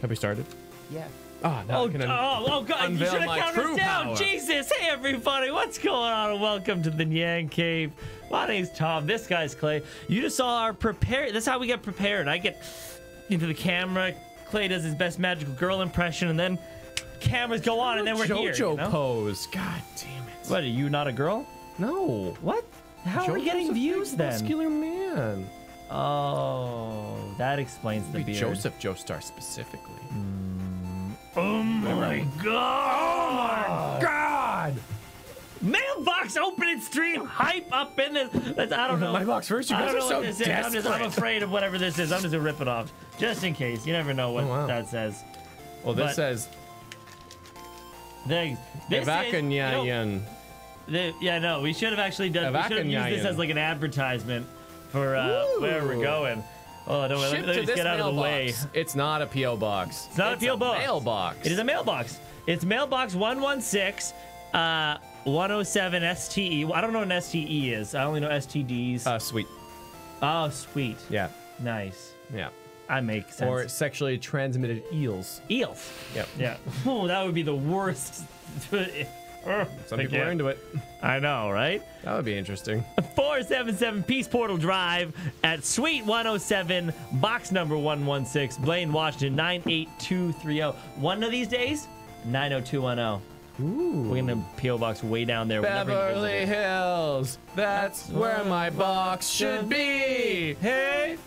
Have we started? Yeah. Ah, now Oh, oh, oh, God! You unveil should have my counted true us down. power. Jesus! Hey, everybody! What's going on? And welcome to the NyanCave. My name's Tom. This guy's Clay. You just saw our prepare. That's how we get prepared. I get into the camera. Clay does his best magical girl impression, and then cameras go on, and then we're JoJo here. you know? pose. God damn it. What? Are you not a girl? No. What? How are we JoJo's getting a views big then? Muscular man. Oh, that explains the Maybe beard. Joseph Joestar specifically. Mm. Oh my god! Oh my God! Mailbox opening stream hype up in this. That's, I don't know. My box first. You I guys don't are know so what this is. I'm, just, I'm afraid of whatever this is. I'm just gonna rip it off, just in case. You never know what Oh, wow. that says. Well, this But- says There, this is, you know, the, yeah, no, we should have actually done. We should have used this as like an advertisement for uh, where we're Ooh. going. Oh, no, let, me- let to me just get out of the way. mailbox. It's not a PO box. It's not a PO box. Mailbox. It is a mailbox. It's mailbox 116, uh, 107 STE. I don't know what an STE is. I only know STDs. Uh, sweet. oh, sweet. Yeah. Nice. Yeah. I make sense. Or sexually transmitted eels. eels. Yep. Yeah. Oh, that would be the worst. Some people you. are into it. I know, right? That would be interesting. 477 Peace Portal Drive at Suite 107, box number 116, Blaine, Washington 98230. One of these days, 90210. Ooh. We're gonna PO box way down there. We'll never even Beverly. Hills. That's where my box should be. Hey,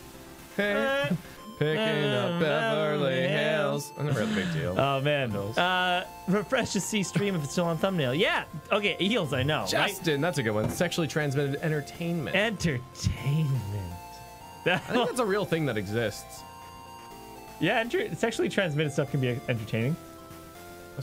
hey. Picking up Beverly Hills. I never had a big deal. Oh man. Uh, refresh to see stream if it's still on thumbnail. Yeah. Okay. Eels, I know. Right? Justin, that's a good one. Sexually transmitted entertainment. Entertainment. I think that's a real thing that exists. yeah. Enter- sexually transmitted stuff can be entertaining.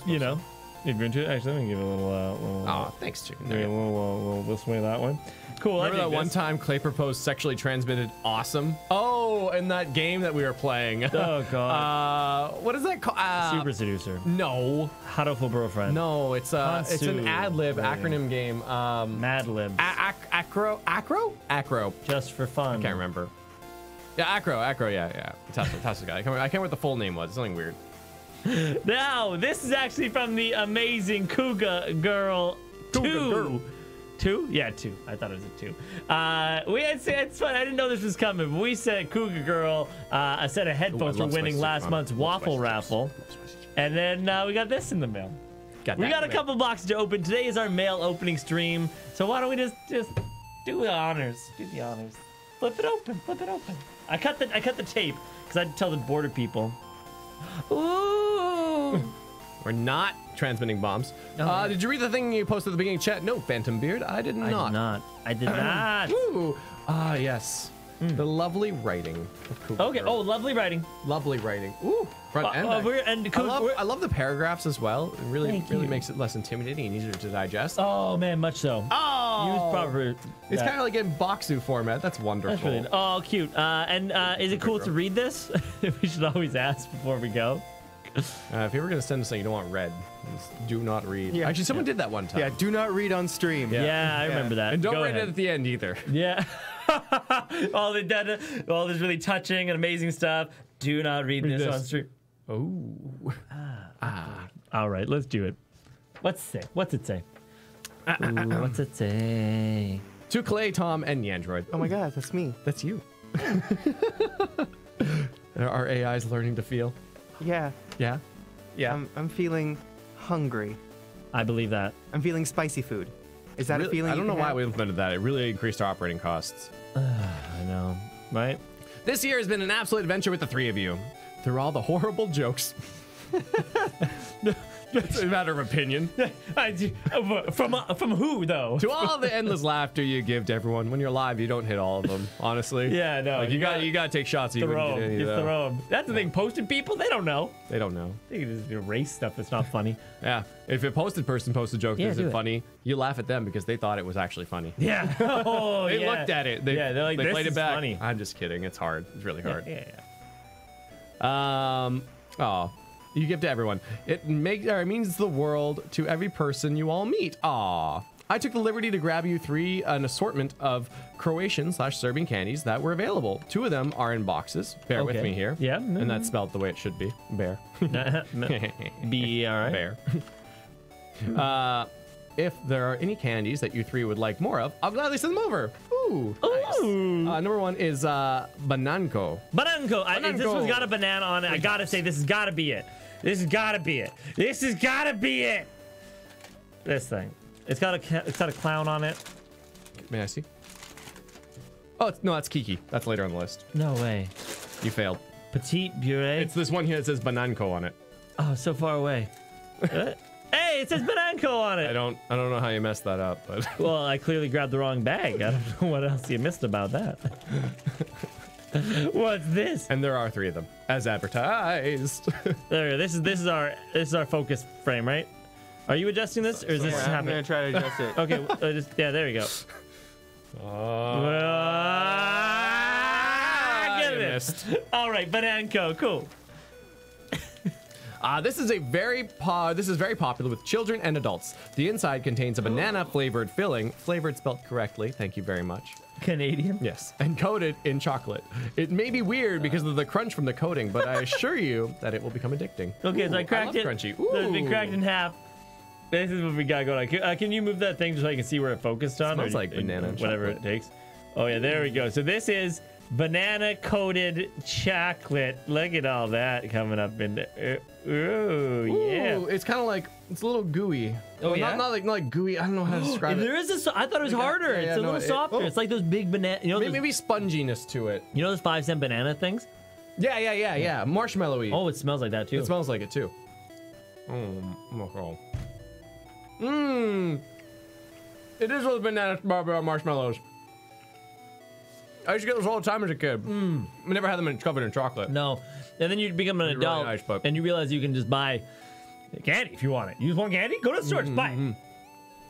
You know. If you're into it, actually, let me give it a little. Uh, little Oh, thanks, chicken. Maybe a nugget. little, uh, little this way, that way. Cool. I Remember that dig one time Clay proposed sexually transmitted awesome? Oh, in that game that we were playing. Oh god. uh, what is that called? Uh, Super seducer. No, How to fool girlfriend. no, it's uh, it's an ad lib Yeah. acronym game. Um, Mad Lib. a- ac- acro, acro, acro. Just for fun. I can't remember. Yeah, acro, acro. Yeah, yeah. Tesla, Tesla guy. I can't, remember, I can't remember what the full name was. It's something weird. Now, this is actually from the amazing Cougar Girl 2. Girl. Two? Yeah, two. I thought it was a two. Uh, we had said it's fun. I didn't know this was coming, but we sent Cougar Girl uh, a set of headphones Ooh, for winning last month's waffle raffle. And then uh, we got this in the mail. Got We got a in couple boxes to open. Today is our mail opening stream. So why don't we just just do the honors? Do the honors. Flip it open. Flip it open. I cut the I cut the tape because I had to tell the border people. Ooh. We're not transmitting bombs. No. Uh, did you read the thing you posted at the beginning of chat? No, Phantom Beard. I did not. I not. did not. I did not. Ooh. Ah, yes. The lovely writing. Of Okay. Oh, lovely writing. lovely writing. Ooh, front Uh, and uh, we're- and I love, we're- I love the paragraphs as well. It really, really you. makes it less intimidating and easier to digest. Oh man, much so. Oh, Use proper. It's kind of like in Boxu format. That's wonderful. That's really. Oh, cute. Uh, and uh, is it cool to read this? we should always ask before we go. Uh, if you were gonna send us something you don't want read, just do not read. Yeah. Actually, someone did that one time. Yeah, do not read on stream. Yeah, I remember that. And don't Go read ahead. it at the end either. Yeah. all the done, all this really touching and amazing stuff. Do not read, Read this, this. on stream. Oh. Ah. All right, let's do it. What's it say? What's it say? Ooh, what's it say? To Clay, Tom, and Nyandroid. Oh my god, that's me. That's you. Our AI is learning to feel. Yeah. Yeah. Yeah. I'm, I'm feeling hungry. I believe that. I'm feeling spicy food. Is that Really- a feeling? I don't know can why have? we implemented that. It really increased our operating costs. I know, right? This year has been an absolute adventure with the three of you. Through all the horrible jokes. It's a matter of opinion. I do- uh, from uh, from who though? to all the endless laughter you give to everyone. When you're live, you don't hit all of them, honestly. Yeah, no, Like you, you got gotta you got to take shots. So you throw wouldn't get 'em. any You of them. throw 'em. That's the thing. Posted people, they don't know. They don't know. They can just erase stuff that's not funny. Yeah. If a posted person posts a joke Yeah, do isn't it. funny, you laugh at them because they thought it was actually funny. Yeah. Oh, They yeah. looked at it. They, yeah, they're like, they this played is it back. funny. I'm just kidding. It's hard. It's really Yeah, hard. yeah, yeah. Um, oh, you give to everyone. It makes or it means the world to every person you all meet. Aw. I took the liberty to grab you three an assortment of Croatian slash Serbian candies that were available. Two of them are in boxes. Bear with me here. Yeah. And that's spelled the way it should be. Bear. B all right. Bear. uh, if there are any candies that you three would like more of, I'll gladly send them over. Ooh. nice. Ooh. Uh, number one is uh, Bananko. Bananko. I, this one's got a banana on it. I gotta say, this has gotta be it. This has gotta be it. This has gotta be it. This thing. It's got a it's got a clown on it. May I see? Oh, no, that's Kiki. That's later on the list. No way. You failed. Petit Beurre. It's this one here that says Bananko on it. oh, so far away. Uh, hey, it says Bananko on it. I don't, I don't know how you messed that up, but Well, I clearly grabbed the wrong bag. I don't know what else you missed about that. What's this? and there are three of them as advertised. There, this is this is our this is our focus frame, right? Are you adjusting this, or is this Yeah, I'm gonna try to adjust it. Okay, uh, just, yeah, there we go. Ah, get you it. All right, Bananko, cool. Uh, this is a very this is very popular with children and adults. The inside contains a banana flavored filling, flavored spelled correctly. Thank you very much. Canadian. Yes, and coated in chocolate. It may be weird because of the crunch from the coating, but I assure you that it will become addicting. Okay, so I Ooh, cracked love it. Crunchy. So it's been cracked in half. This is what we got going on. Can, uh, can you move that thing just so I can see where it focused on? Smells or like banana whatever it takes. Oh yeah, there we go. So this is banana coated chocolate. Look at all that coming up in there. Ooh, yeah. Ooh, it's kind of like it's a little gooey. Oh, Well, yeah? Not, not like not like gooey. I don't know how to describe And it. There is a. I thought it was Like harder. yeah, yeah, it's a no, little it- softer. oh. It's like those big banana. You know, Maybe, those, maybe sponginess to it. you know those five cent banana things. Yeah, yeah, yeah, yeah. Marshmallowy. Oh, it smells like that too. It smells like it too. Mm, oh. Mmm. It is those banana Barbara marshmallows. I used to get those all the time as a kid. Mm. I never had them in, covered in chocolate. No. And then you become an really adult nice, but- and you realize you can just buy candy if you want it. You just want candy? Go to the store, just buy Mm-hmm. it.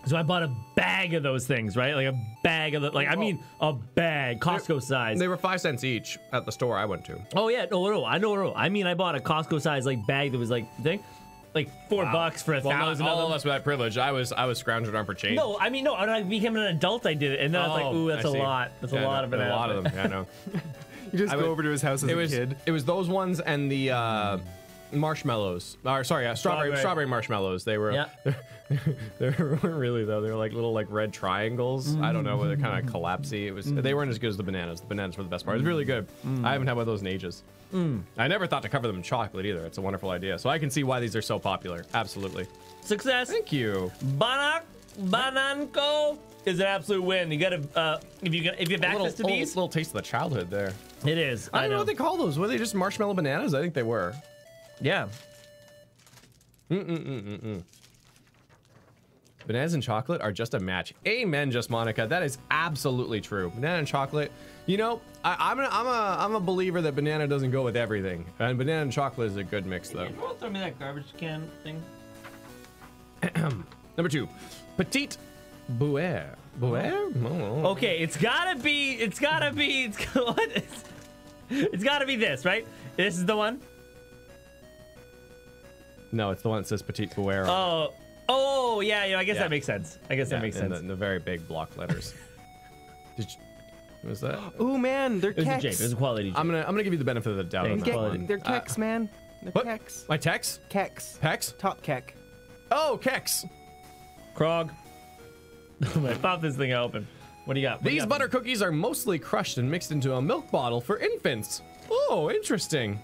So I bought a bag of those things, right? Like a bag of the, like, I mean, a bag, Costco size. They were five cents each at the store I went to. Oh, yeah. No, no, I know, no. I mean, I bought a Costco size, like, bag that was like, thing, like four bucks for a Well, not thousand all of of them. us with that privilege. I was I was scrounging around for change. No, I mean, no, when I became an adult, I did it. And then I was like, Oh, ooh, that's I a see. lot. That's Yeah, a lot no, of bananas. A lot of them. Yeah, I know. You just I go would- over to his house as it a was kid. it was those ones and the uh, marshmallows. Or sorry, uh, strawberry Strawberry. strawberry marshmallows. They were Yeah. they weren't really though. They were like little like red triangles. I don't know whether they kind of collapsy. It was they weren't as good as the bananas. The bananas were the best part. It was really good. I haven't had one of those in ages. I never thought to cover them in chocolate either. It's a wonderful idea. So I can see why these are so popular. Absolutely. Success. Thank you. Banak Bananko is an absolute win. You gotta uh, if you get if you have access little, to little, these, little taste of the childhood there. it is. I don't know. what they call those. Were they just marshmallow bananas? I think they were. Yeah. Mm-mm-mm-mm-mm. Bananas and chocolate are just a match. Amen, just Monica. That is absolutely true. Banana and chocolate. You know, I, I'm a, I'm a I'm a believer that banana doesn't go with everything, and banana and chocolate is a good mix though. Can you throw me that garbage can thing? Number two, Petit Beurre. Bouer? Oh. Okay, it's gotta be. It's gotta be. It's what? It's, it's gotta be this, right? This is the one. No, it's the one that says Petit Beurre. Oh, oh, yeah. Yeah, I guess Yeah. that makes sense. I guess Yeah, that makes in sense. The, in the very big block letters. Did you, what was that? Oh man, they're It was a keks. Jake. It was a quality. I'm gonna I'm gonna give you the benefit of the doubt on that Ke- one. they're Uh, keks, man. They're what? keks. My tex? Keks. Hex? Top kek. Oh, kex. Krog. I'm pop this thing open. What do you got? What do you These got? butter cookies are mostly crushed and mixed into a milk bottle for infants. Oh, interesting.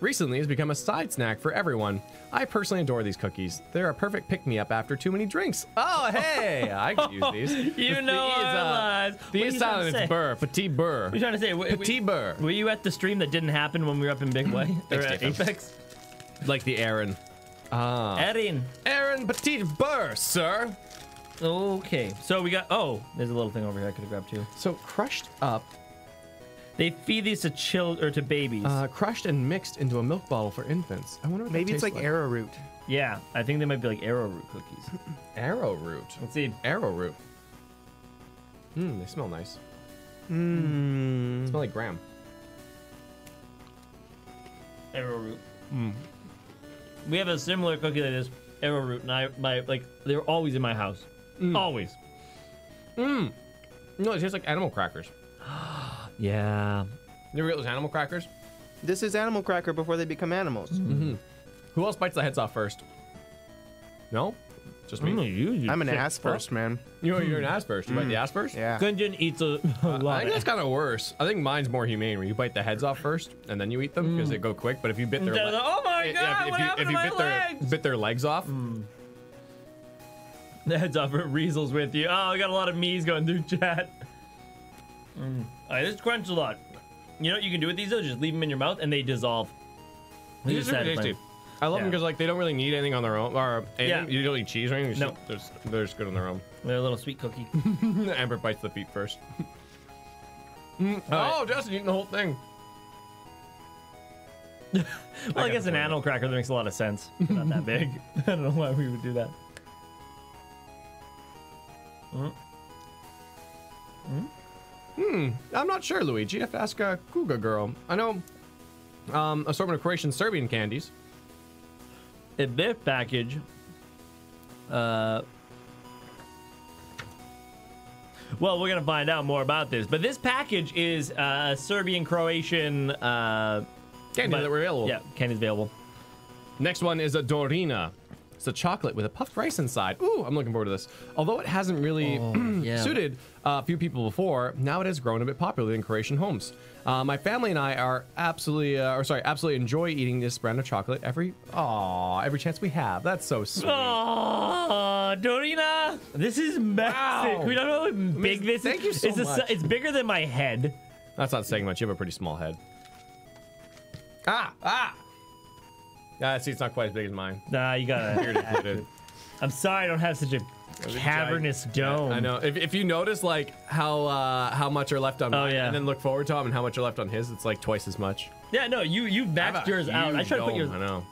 Recently has become a side snack for everyone. I personally adore these cookies. They're a perfect pick-me-up after too many drinks. Oh, hey, I could use these. You know E is, our uh, lies. What The are is you trying to silent, burr, petit burr. What are you trying to say? Were, Petit burr. were you at the stream that didn't happen when we were up in Big Way? or at Apex? Like the Aaron. Ah. Erin. Aaron Petit Burr, sir. Okay. So we got. Oh, there's a little thing over here I could have grabbed too. So crushed up, They feed these to child or to babies. uh, crushed and mixed into a milk bottle for infants. I wonder what Maybe it's tastes like arrowroot. yeah, I think they might be like arrowroot cookies. arrowroot. Let's see. Arrowroot. Mmm, they smell nice. Mmm. Smell like graham. Arrowroot. Mmm. We have a similar cookie that is arrowroot, and I my like they're always in my house, hmm. always. Mmm. No, it tastes like animal crackers. Yeah. You ever get those animal crackers? This is animal cracker before they become animals. Mm-hmm. Mm-hmm. Who else bites the heads off first? No? Just me? Mm, you, you I'm an sick ass fuck. first, man. You, you're mm. an ass first. You bite the mm. ass first? Yeah. Gunjan eats a uh, I lot. I think that's kind of worse. I think mine's more humane, where you bite the heads off first and then you eat them because mm. they go quick. But if you bit their, Instead of le- oh my god, if, what you, happened if to you my bit their legs? bit their legs off, The heads off it Reasels with you. Oh, I got a lot of me's going through chat. Mm. All right, this crunch a lot. You know what you can do with these though? Just leave them in your mouth and they dissolve. They these are add tasty. I love them because like they don't really need anything on their own. Or. Yeah. you don't eat cheese or anything. No. They're, just, they're just good on their own. They're a little sweet cookie. Amber bites the feet first. Mm, right. Oh, Justin eating the whole thing. Well, I, got guess an animal cracker that makes a lot of sense. They're not that big. I don't know why we would do that. I'm not sure, Luigi. You have to ask a Kuga girl. I know um, assortment of Croatian Serbian candies. In this package, uh, well, we're gonna find out more about this. But this package is uh, Serbian Croatian. Uh, Candy but- that were available. Yeah, candy's available. Next one is a Dorina. It's a chocolate with a puffed rice inside. Ooh, I'm looking forward to this. Although it hasn't really yeah. suited a few people before, now it has grown a bit popular in Croatian homes. Uh, my family and I are absolutely, uh, or sorry, absolutely enjoy eating this brand of chocolate every, aw, every chance we have. That's so sweet. Oh, Dorina, this is massive. Wow. We don't know how big this thank is. you so it's, a it's bigger than my head. That's not saying much. You have a pretty small head. Ah, ah. Yeah, see, it's not quite as big as mine. Nah, you gotta. Here it is. I'm sorry, I don't have such a cavernous dome. I know. If, if you notice like how uh, how much are left on Oh, mine, yeah. and then look forward to them and how much are left on his, it's like twice as much. Yeah, no, you you maxed yours out. I huge tried to put yours. I know.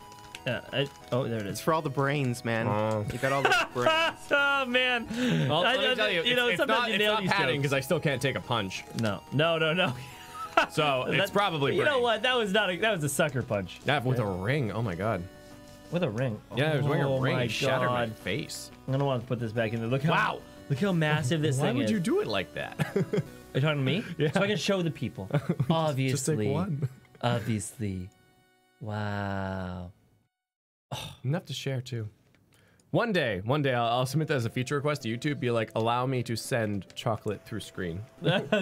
Yeah, I, oh, there it It's for all the brains, man. Oh. You got all the brains. oh man. Well, I, let me I- tell you, you know, it's, it's sometimes not, you it's not padding because I still can't take a punch. No, no, no, no. So it's That- probably You know what? That was not. A, that was a sucker punch. Yeah, with a ring. Oh my god. With a ring. Yeah, he was wearing oh a ring. My He shattered my face. I'm gonna want to put this back in there. Look how. Wow. Look how massive this thing is. Why would you do it like that? Are you talking to me? Yeah. So I can show the people. Obviously. Just take one. Obviously. Wow. Enough to share too. One day, one day, I'll, I'll submit that as a feature request to YouTube. Be like, allow me to send chocolate through screen.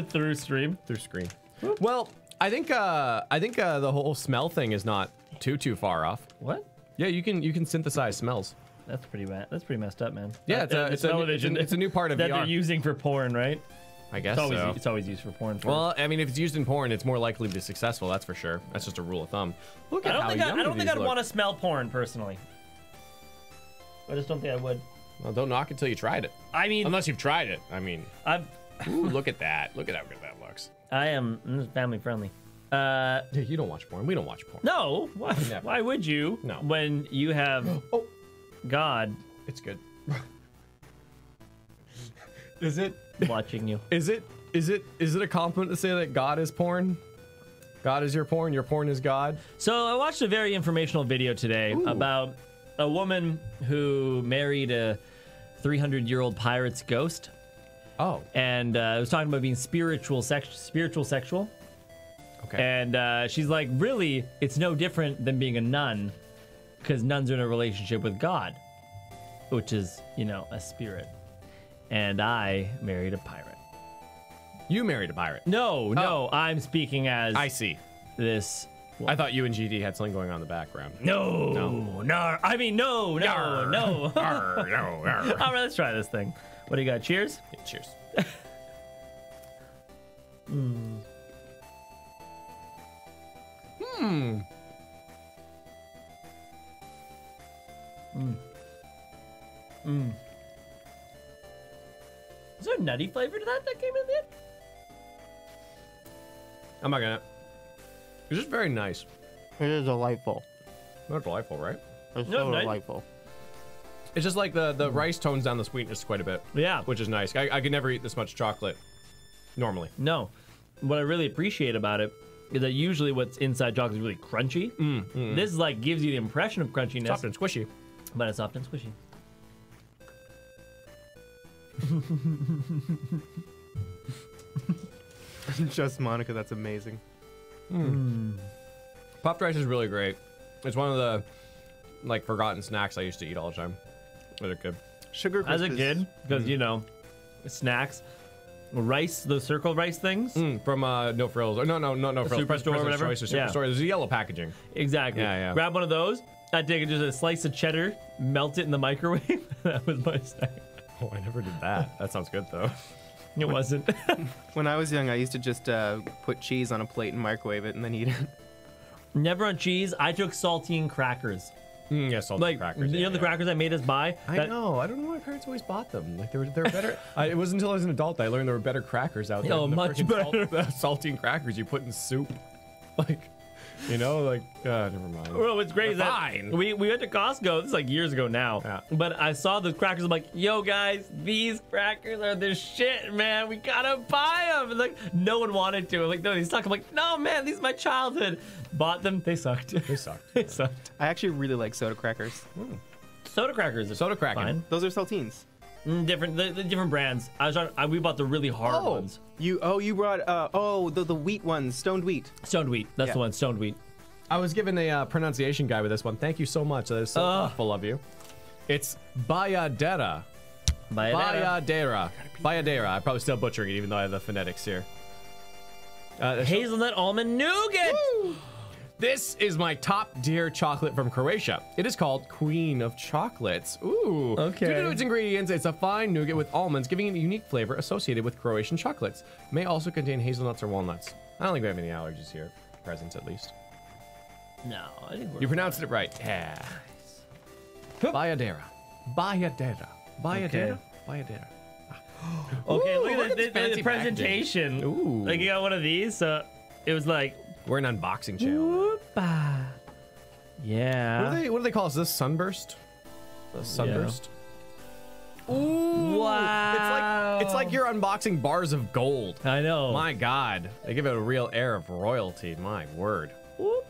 Through stream. through screen. Well, I think uh, I think uh, the whole smell thing is not too too far off. What? Yeah, you can you can synthesize smells. That's pretty bad. That's pretty messed up, man. Yeah, Uh, it's a- uh, it's a new- television it's a- it's a new part of that VR. they're using for porn, right? I guess It's always so. it's always used for porn. For, Well, I mean, if it's used in porn, it's more likely to be successful. That's for sure. That's just a rule of thumb. Look I at don't how think I, I don't think I'd look. want to smell porn personally. I just don't think I would. Well, don't knock until you tried it. I mean, Unless you've tried it. I mean, I'm ooh, look at that. Look at that. I am family friendly. Uh, you don't watch porn. We don't watch porn. no, why, Never. why would you? No. When you have Oh, God it's good. is it? watching you. Is it? Is it? Is it a compliment to say that God is porn? God is your porn. Your porn is God. So I watched a very informational video today Ooh. about a woman who married a 300 year old pirate's ghost, Oh, and uh, it was talking about being spiritual, sex, spiritual, sexual. okay. And uh, she's like, really, it's no different than being a nun, because nuns are in a relationship with God, which is, you know, a spirit. And I married a pirate. you married a pirate. No, no, I'm speaking as I see. this. I thought you and GD had something going on in the background. No, No. no, I mean, no, no, no. Arr, no, arr. All right, let's try this thing. What do you got? Cheers. Cheers. Hmm. Hmm. Hmm. Mm. Is there a nutty flavor to that that came in there? I'm not gonna. It's just very nice. It is delightful. Not delightful, right? It's No, so nice. delightful. It's just like the the rice tones down the sweetness quite a bit, Yeah. which is nice. I, I could never eat this much chocolate normally. No. What I really appreciate about it is that usually what's inside chocolate is really crunchy. Mm, mm. This like gives you the impression of crunchiness, Soft and squishy. but it's soft and squishy. Just Monica, that's amazing. Hmm. Puffed rice is really great. It's one of the like forgotten snacks I used to eat all the time. They're good. Sugar As a Crisp kid, because you know, snacks, rice, the circle rice things. Mm, from uh, No Frills. Or no, no, no, no Frills. Superstore or President's whatever? Choice or Yeah. Superstore. There's a yellow packaging. Exactly. Yeah, yeah. Grab one of those. I'd take just a slice of cheddar, melt it in the microwave. that was my snack. Oh, I never did that. That sounds good though. It wasn't. When I was young, I used to just uh, put cheese on a plate and microwave it and then eat it. Never on cheese. I took saltine crackers. Mm, yeah, salted Like crackers. you yeah, know the yeah. crackers I made us buy. I That- know. I don't know why my parents always bought them. Like they were, they were better. I, it wasn't until I was an adult that I learned there were better crackers out there. Oh, than the much better. Salt, the saltine crackers you put in soup. Like, you know, like uh, never mind. Well, what's great is that Fine. we, we went to Costco. This is like years ago now. Yeah. But I saw the crackers. I'm like, yo, guys, these crackers are the shit, man. We gotta buy them. And like, no one wanted to. I'm like, no, they suck. I'm like, no, man, these are my childhood. Bought them. They sucked. They sucked. they sucked. I actually really like soda crackers. Soda crackers are Soda cracker. fine. Those are saltines. Mm, different, the, the different brands. I was trying. I, we bought the really hard Oh. ones. You oh you brought uh oh the the wheat ones stoned wheat. Stoned wheat. That's Yeah. the one. Stoned wheat. I was given a uh, pronunciation guide with this one. Thank you so much. That is so Ugh. thoughtful of you. It's Bajadera. Bajadera. Bajadera. Bajadera. I'm probably still butchering it, even though I have the phonetics here. Uh, Hazelnut almond nougat. This is my top tier chocolate from Croatia. It is called Queen of Chocolates. Ooh. Okay. Due to its ingredients, it's a fine nougat with almonds, giving it a unique flavor associated with Croatian chocolates. May also contain hazelnuts or walnuts. I don't think we have any allergies here. Presents, at least. No, I think we're You pronounced it right. Yeah. Bajadera. Bajadera. Bajadera. Bajadera. Okay, Ooh, look at look the, at this the- the presentation. Ooh. Like you got one of these, so it was like, We're an unboxing channel. whoop-ah. yeah. What do they what do they call this? This sunburst? The sunburst? Ooh. Wow. It's like it's like you're unboxing bars of gold. I know. My god. They give it a real air of royalty. My word. Whoop.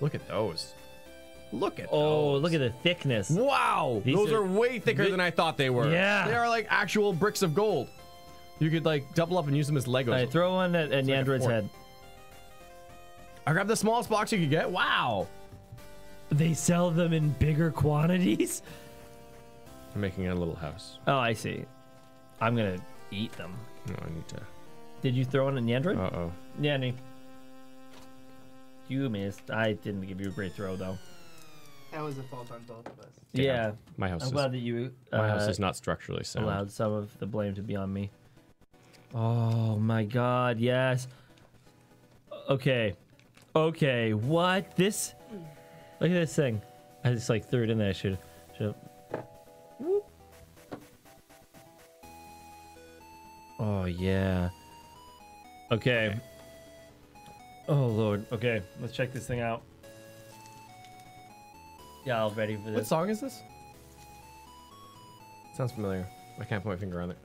Look at those. Look at Oh, those. look at the thickness. Wow. These those are- are, way thicker Thi- than I thought they were. Yeah. They are like actual bricks of gold. You could like double up and use them as Legos. I throw one at, at like Android's head. I grabbed the smallest box you could get. Wow. They sell them in bigger quantities. I'm making a little house. Oh, I see. I'm gonna eat them. No, I need to. Did you throw one at Android? Uh oh. Yanni. You missed. I didn't give you a great throw though. That was a fault on both of us. Yeah. My house I'm is glad that you uh, my house is not structurally sound. allowed some of the blame to be on me. Oh my god, yes. Okay. Okay, what? This Look at this thing. I just like threw it in there. I should should Oh yeah. Okay. Oh lord. Okay, let's check this thing out. Yeah, I'm ready for this. What song is this? Sounds familiar. I can't put my finger on it.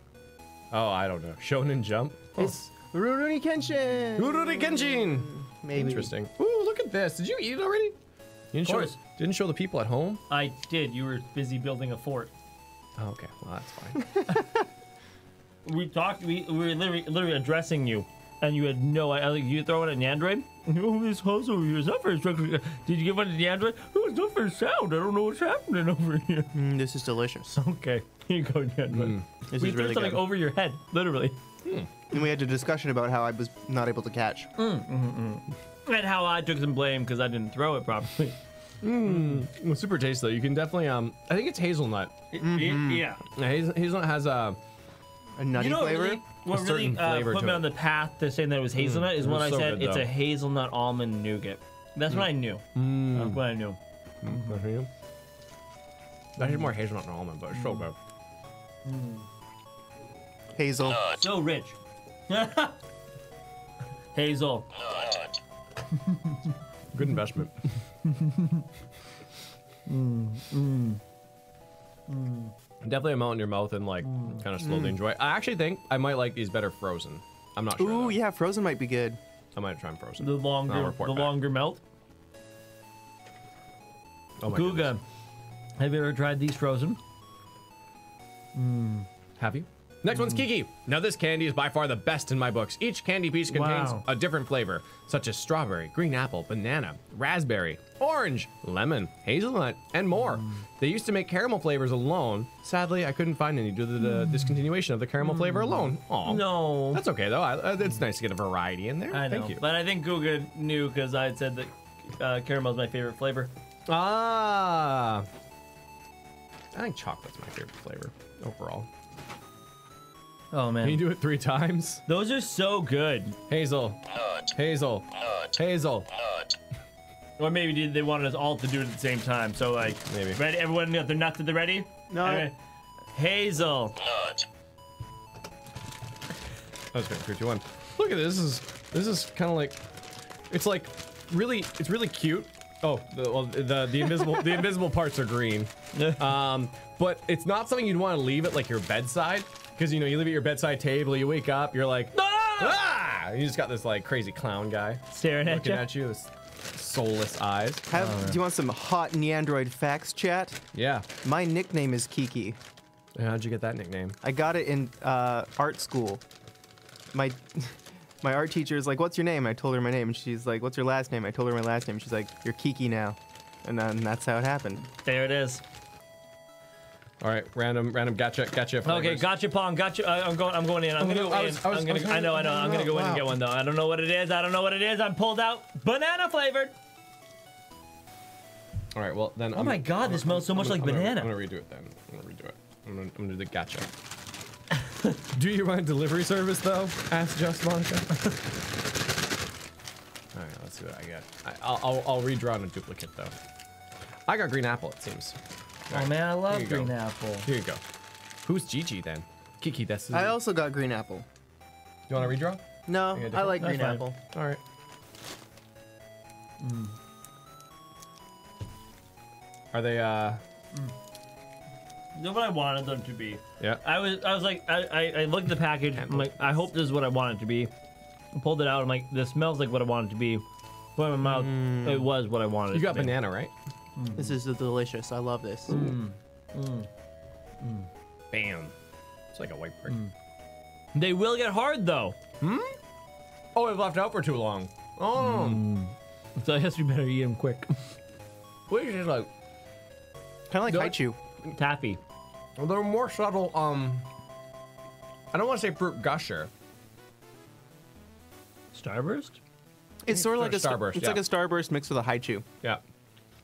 Oh, I don't know. Shonen Jump. It's Rurouni Kenshin. Rurouni Kenshin. Maybe. Interesting. Ooh, look at this. Did you eat it already? You didn't show, course. didn't show the people at home? I did. You were busy building a fort. Oh, okay. Well, that's fine. We talked. We, we were literally, literally addressing you, and you had no. I like you throw it at the Android. Oh, this house over here is not very structured. Did you give one to the Android? Oh, it's not very sound. I don't know what's happening over here. Mm, this is delicious. Okay, here you go, the Android. This we is threw really something good. over your head, literally, Hmm. And we had a discussion about how I was not able to catch. Hmm, hmm, and how I took some blame because I didn't throw it properly. Well, super tasty though. You can definitely um. I think it's hazelnut. Mm-hmm. Yeah. Yeah, hazel, hazelnut has a. A nutty You know what flavor. really, what A really certain uh, flavor put to me it. on the path to saying that it was mm, hazelnut is it when I so said good, it's though. a hazelnut almond nougat. That's what mm. I knew. Mm. That's what I knew. Mm. That is more hazelnut than almond, but it's so good. Hazel. Uh, so rich. Hazel. Good investment. Definitely a melt in your mouth and like kind of slowly mm. enjoy. it. I actually think I might like these better frozen. I'm not sure. Ooh, though. yeah, frozen might be good. I might try them frozen. The longer, the back. longer melt. Oh my Guga, goodness. have you ever tried these frozen? Have you? Next one's Kiki. Now this candy is by far the best in my books. Each candy piece contains Wow. a different flavor, such as strawberry, green apple, banana, raspberry, orange, lemon, hazelnut, and more. They used to make caramel flavors alone. Sadly, I couldn't find any due to the discontinuation of the caramel flavor alone. Aw. No. That's okay though. I, uh, it's nice to get a variety in there. I know. You. But I think Guga knew because I had said that uh, is my favorite flavor. Ah. I think chocolate's my favorite flavor overall. Oh man. Can you do it three times? Those are so good. Hazel. Nut. Hazel. Nut. Hazel. Nut. Or maybe they wanted us all to do it at the same time. So like, Maybe. ready? Everyone got their nuts at the ready? No. Okay. Hazel. That was great. Three, two, one. Look at this. This is this is kind of like, it's like really, it's really cute. Oh, the well, the, the invisible the invisible parts are green. Um, but it's not something you'd want to leave at like your bedside because you know you leave it at your bedside table. You wake up, you're like, ah! You just got this like crazy clown guy Staring at you. at you with soulless eyes. Have, do you want some hot Nyandroid facts, chat? Yeah. My nickname is Kiki. How'd you get that nickname? I got it in uh, art school. My my art teacher is like, "What's your name?" I told her my name, and she's like, "What's your last name?" I told her my last name. She's like, "You're Kiki now," and then that's how it happened. There it is. All right, random, random, gotcha, gotcha. Okay, gotcha, Pong. Gotcha. Uh, I'm going. I'm going in. I'm gonna go I in. I was- I'm gonna. was I know. I know. I'm gonna go in and get one though. I don't know what it is. I don't know what it is. I'm pulled out. Banana flavored. All right, well then. Oh my God, this smells so much like I'm gonna- banana. I'm gonna redo it then. I'm gonna redo it. I'm gonna, I'm gonna do the gotcha. do you run delivery service though? Asked Just Monica. All right, let's see what I get. I, I'll, I'll, I'll redraw on a duplicate though. I got green apple. It seems. Oh man, I love Here you go. green apple. Here you go. Who's Gigi then? Kiki, that's. I also got green apple. You want to redraw? No, I different- like That's green fine. apple. All right. Are they? uh You know what I wanted them to be. Yeah. I was. I was like. I. I, I looked at the package. I'm like. I hope this is what I want it to be. I pulled it out. I'm like. This smells like what I want it to be. Put it in my mouth. It was what I wanted. You it got to be. banana, right? This is delicious. I love this. Mm. Mm. Bam. It's like a white brick. They will get hard though. Hmm? Oh, it left out for too long. Oh, So I guess we better eat them quick. which is like Kind of like Don't- Hi-Chew. Taffy. they're more subtle. Um, I don't want to say fruit gusher. Starburst. It's sort of like a star- Starburst, It's yeah. like a starburst mixed with a Hi-Chew. Yeah,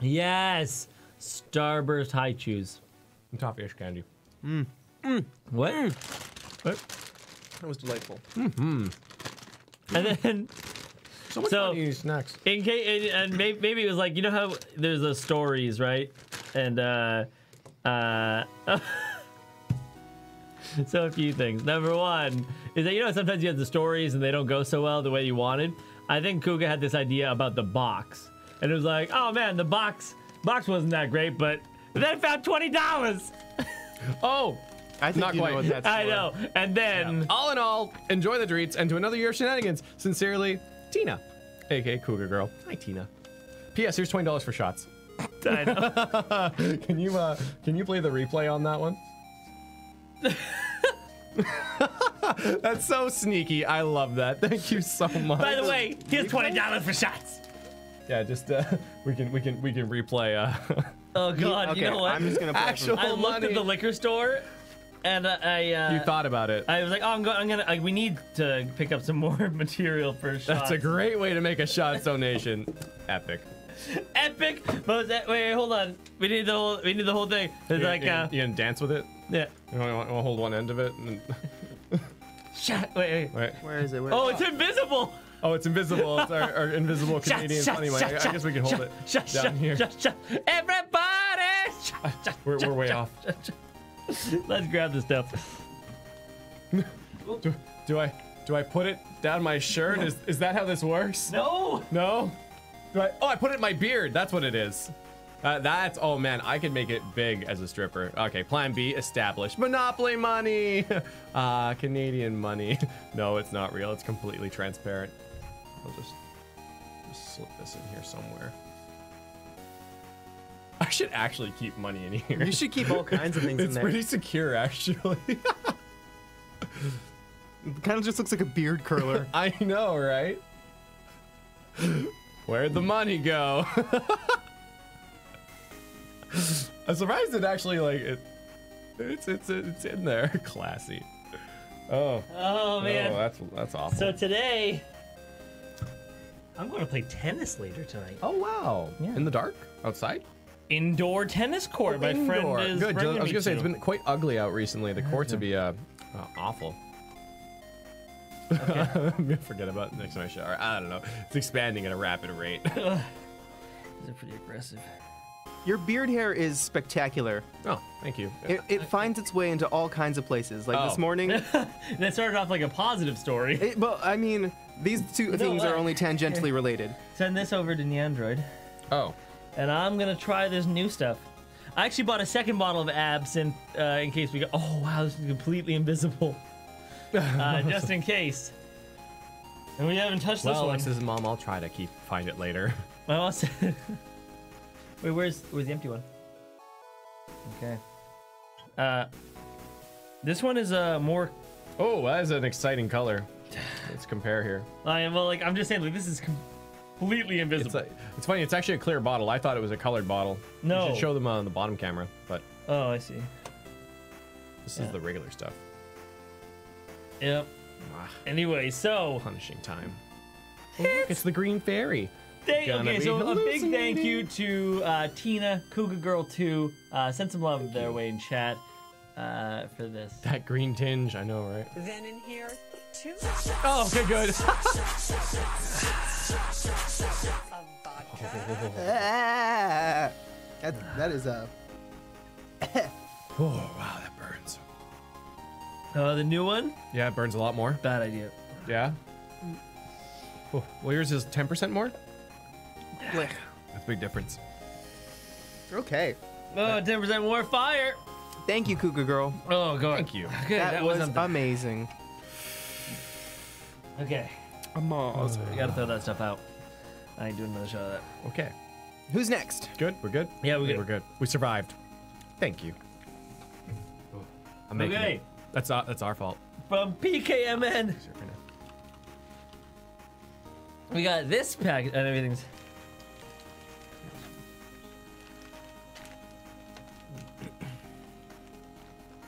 Yes. Starburst Hi-Chews. and toffee ice candy. What? What? That was delightful. Mm-hmm. And then So much So- fun eating snacks. in case and maybe, maybe it was like you know how there's the stories right and uh uh so a few things number one is that you know sometimes you have the stories and they don't go so well the way you wanted i think kuga had this idea about the box and it was like oh man the box box wasn't that great but then I found $20 Oh, I think Not you quite. know what that's i for. know and then all in all, enjoy the treats and to another year of shenanigans. Sincerely, Tina, aka Cougar Girl. Hi, Tina. P.S. Here's twenty dollars for shots. I know. Can you uh, can you play the replay on that one? That's so sneaky. I love that. Thank you so much. by the way here's $20 for shots yeah, just uh, we can we can we can replay. Uh, oh god Okay, you know what I'm just gonna play Actual- from- I looked money. at the liquor store, and I, I uh, you thought about it. I was like, oh, I'm, go- I'm gonna. Like, we need to pick up some more material for shots. That's a great way to make a shot donation. Epic. epic. But that, wait, wait, hold on. We need the whole. We need the whole thing. It's You, like, you, uh, you can dance with it. yeah. You want to hold one end of it. And, Shot. Wait, wait. wait. Where is it? Where Oh, it's invisible. Oh, it's invisible. It's our, our invisible Canadian shot, funny one. shot, I, I guess we can hold it down here. Everybody. We're, we're way off. Let's grab this stuff. Do, do I do I put it down my shirt? Is is that how this works? No. No. Do I? Oh, I put it in my beard. That's what it is. Uh, that's oh man, I could make it big as a stripper. Okay, plan B established. Monopoly money. uh, Canadian money. no, it's not real. It's completely transparent. I'll just, just slip this in here somewhere. I should actually keep money in here. You should keep all kinds of things in there. it's pretty secure, actually. it Kind of just looks like a beard curler. I know, right? Where'd the money go? I'm surprised it actually like it. It's it's it's in there. Classy. Oh, Oh man. oh, that's that's awful. so today, I'm going to play tennis later tonight. oh wow. Yeah. In the dark, outside. Indoor tennis court. My Indoor. friend is Good. I was gonna say it's been quite ugly out recently. The courts would be uh, uh awful. Forget about next time I shower. I don't know. It's expanding at a rapid rate. These are pretty aggressive. Your beard hair is spectacular. oh, thank you. It, it finds its way into all kinds of places. Like this Oh. morning. That started off like a positive story. It, but I mean, these two things what? are only tangentially related. Send this over to the Android, Oh, and I'm gonna try this new stuff. I actually bought a second bottle of absinthe uh, in case we go. Oh wow, this is completely invisible. Uh, just in case. And we haven't touched this well, one. Alexis's mom. I'll try to keep find it later. Well, I'll say- Wait, where's where's the empty one? Okay. Uh, this one is uh more. Oh, that is an exciting color. Let's compare here. I am well, like I'm just saying, like this is completely It's invisible. a, it's funny. It's actually a clear bottle. I thought it was a colored bottle. No. you should show them on the bottom camera. But oh, I see. this Yeah. is the regular stuff. Yep. Ah, Anyway, so punishing time. Oh, look, it's the green fairy. Thank- okay, so a big thank you to uh, Tina, Cougar Girl 2. Uh, send some love their way in chat uh, for this. That green tinge. I know, right? Then in here, two Oh, okay, good. of vodka. That, that is a. oh, wow, that burns. Uh, the new one? Yeah, it burns a lot more. Bad idea. Yeah. Oh, well, yours is 10% more? blech. That's a big difference. Okay. Oh, 10% more fire. Thank you, Cougar Girl. Oh, God. Thank you. Good, That, that, was something. amazing. Okay. Amaz. We gotta throw that stuff out. I ain't doing another shot of that. Okay. Who's next? Good? We're good? Yeah, we Okay, good. We're good. We survived. Thank you. I'm making Okay. it. That's, our, that's our fault. From PKMN, we got this pack and everything's.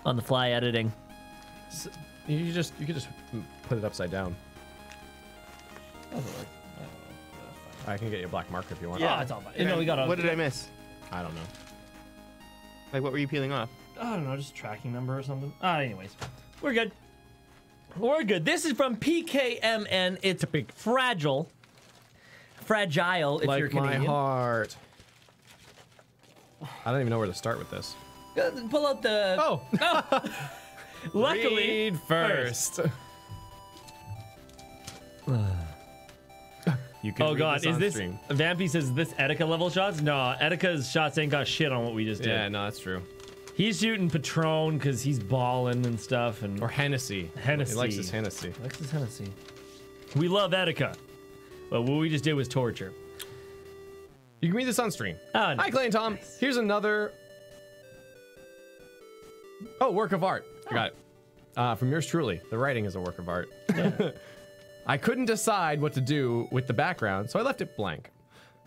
On the fly editing. You just you could just put it upside down. I can get you a black marker if you want. Yeah, it's all fine. You know, we got What did I miss? I don't know. Like, what were you peeling off? I don't know, just tracking number or something. Ah, anyways, we're good. We're good. This is from PKMN. It's a big- fragile. Fragile, if like you're my Canadian. heart. I don't even know where to start with this. Uh, Pull out the. Oh, luckily. read first. you can Oh god, this is on this stream. Vampy says this Etika level shots? No, Etika's shots ain't got shit on what we just did. Yeah, no, that's true. He's shooting Patron because he's balling and stuff and Or Hennessy. Hennessy. He likes his Hennessy. Likes his Hennessy. We love Etika. But what we just did was torture. You can read this on stream. Oh, Hi, nice. Clay and Tom. Here's another. Oh, work of art. I got it. Uh, from yours truly. The writing is a work of art. I couldn't decide what to do with the background, so I left it blank.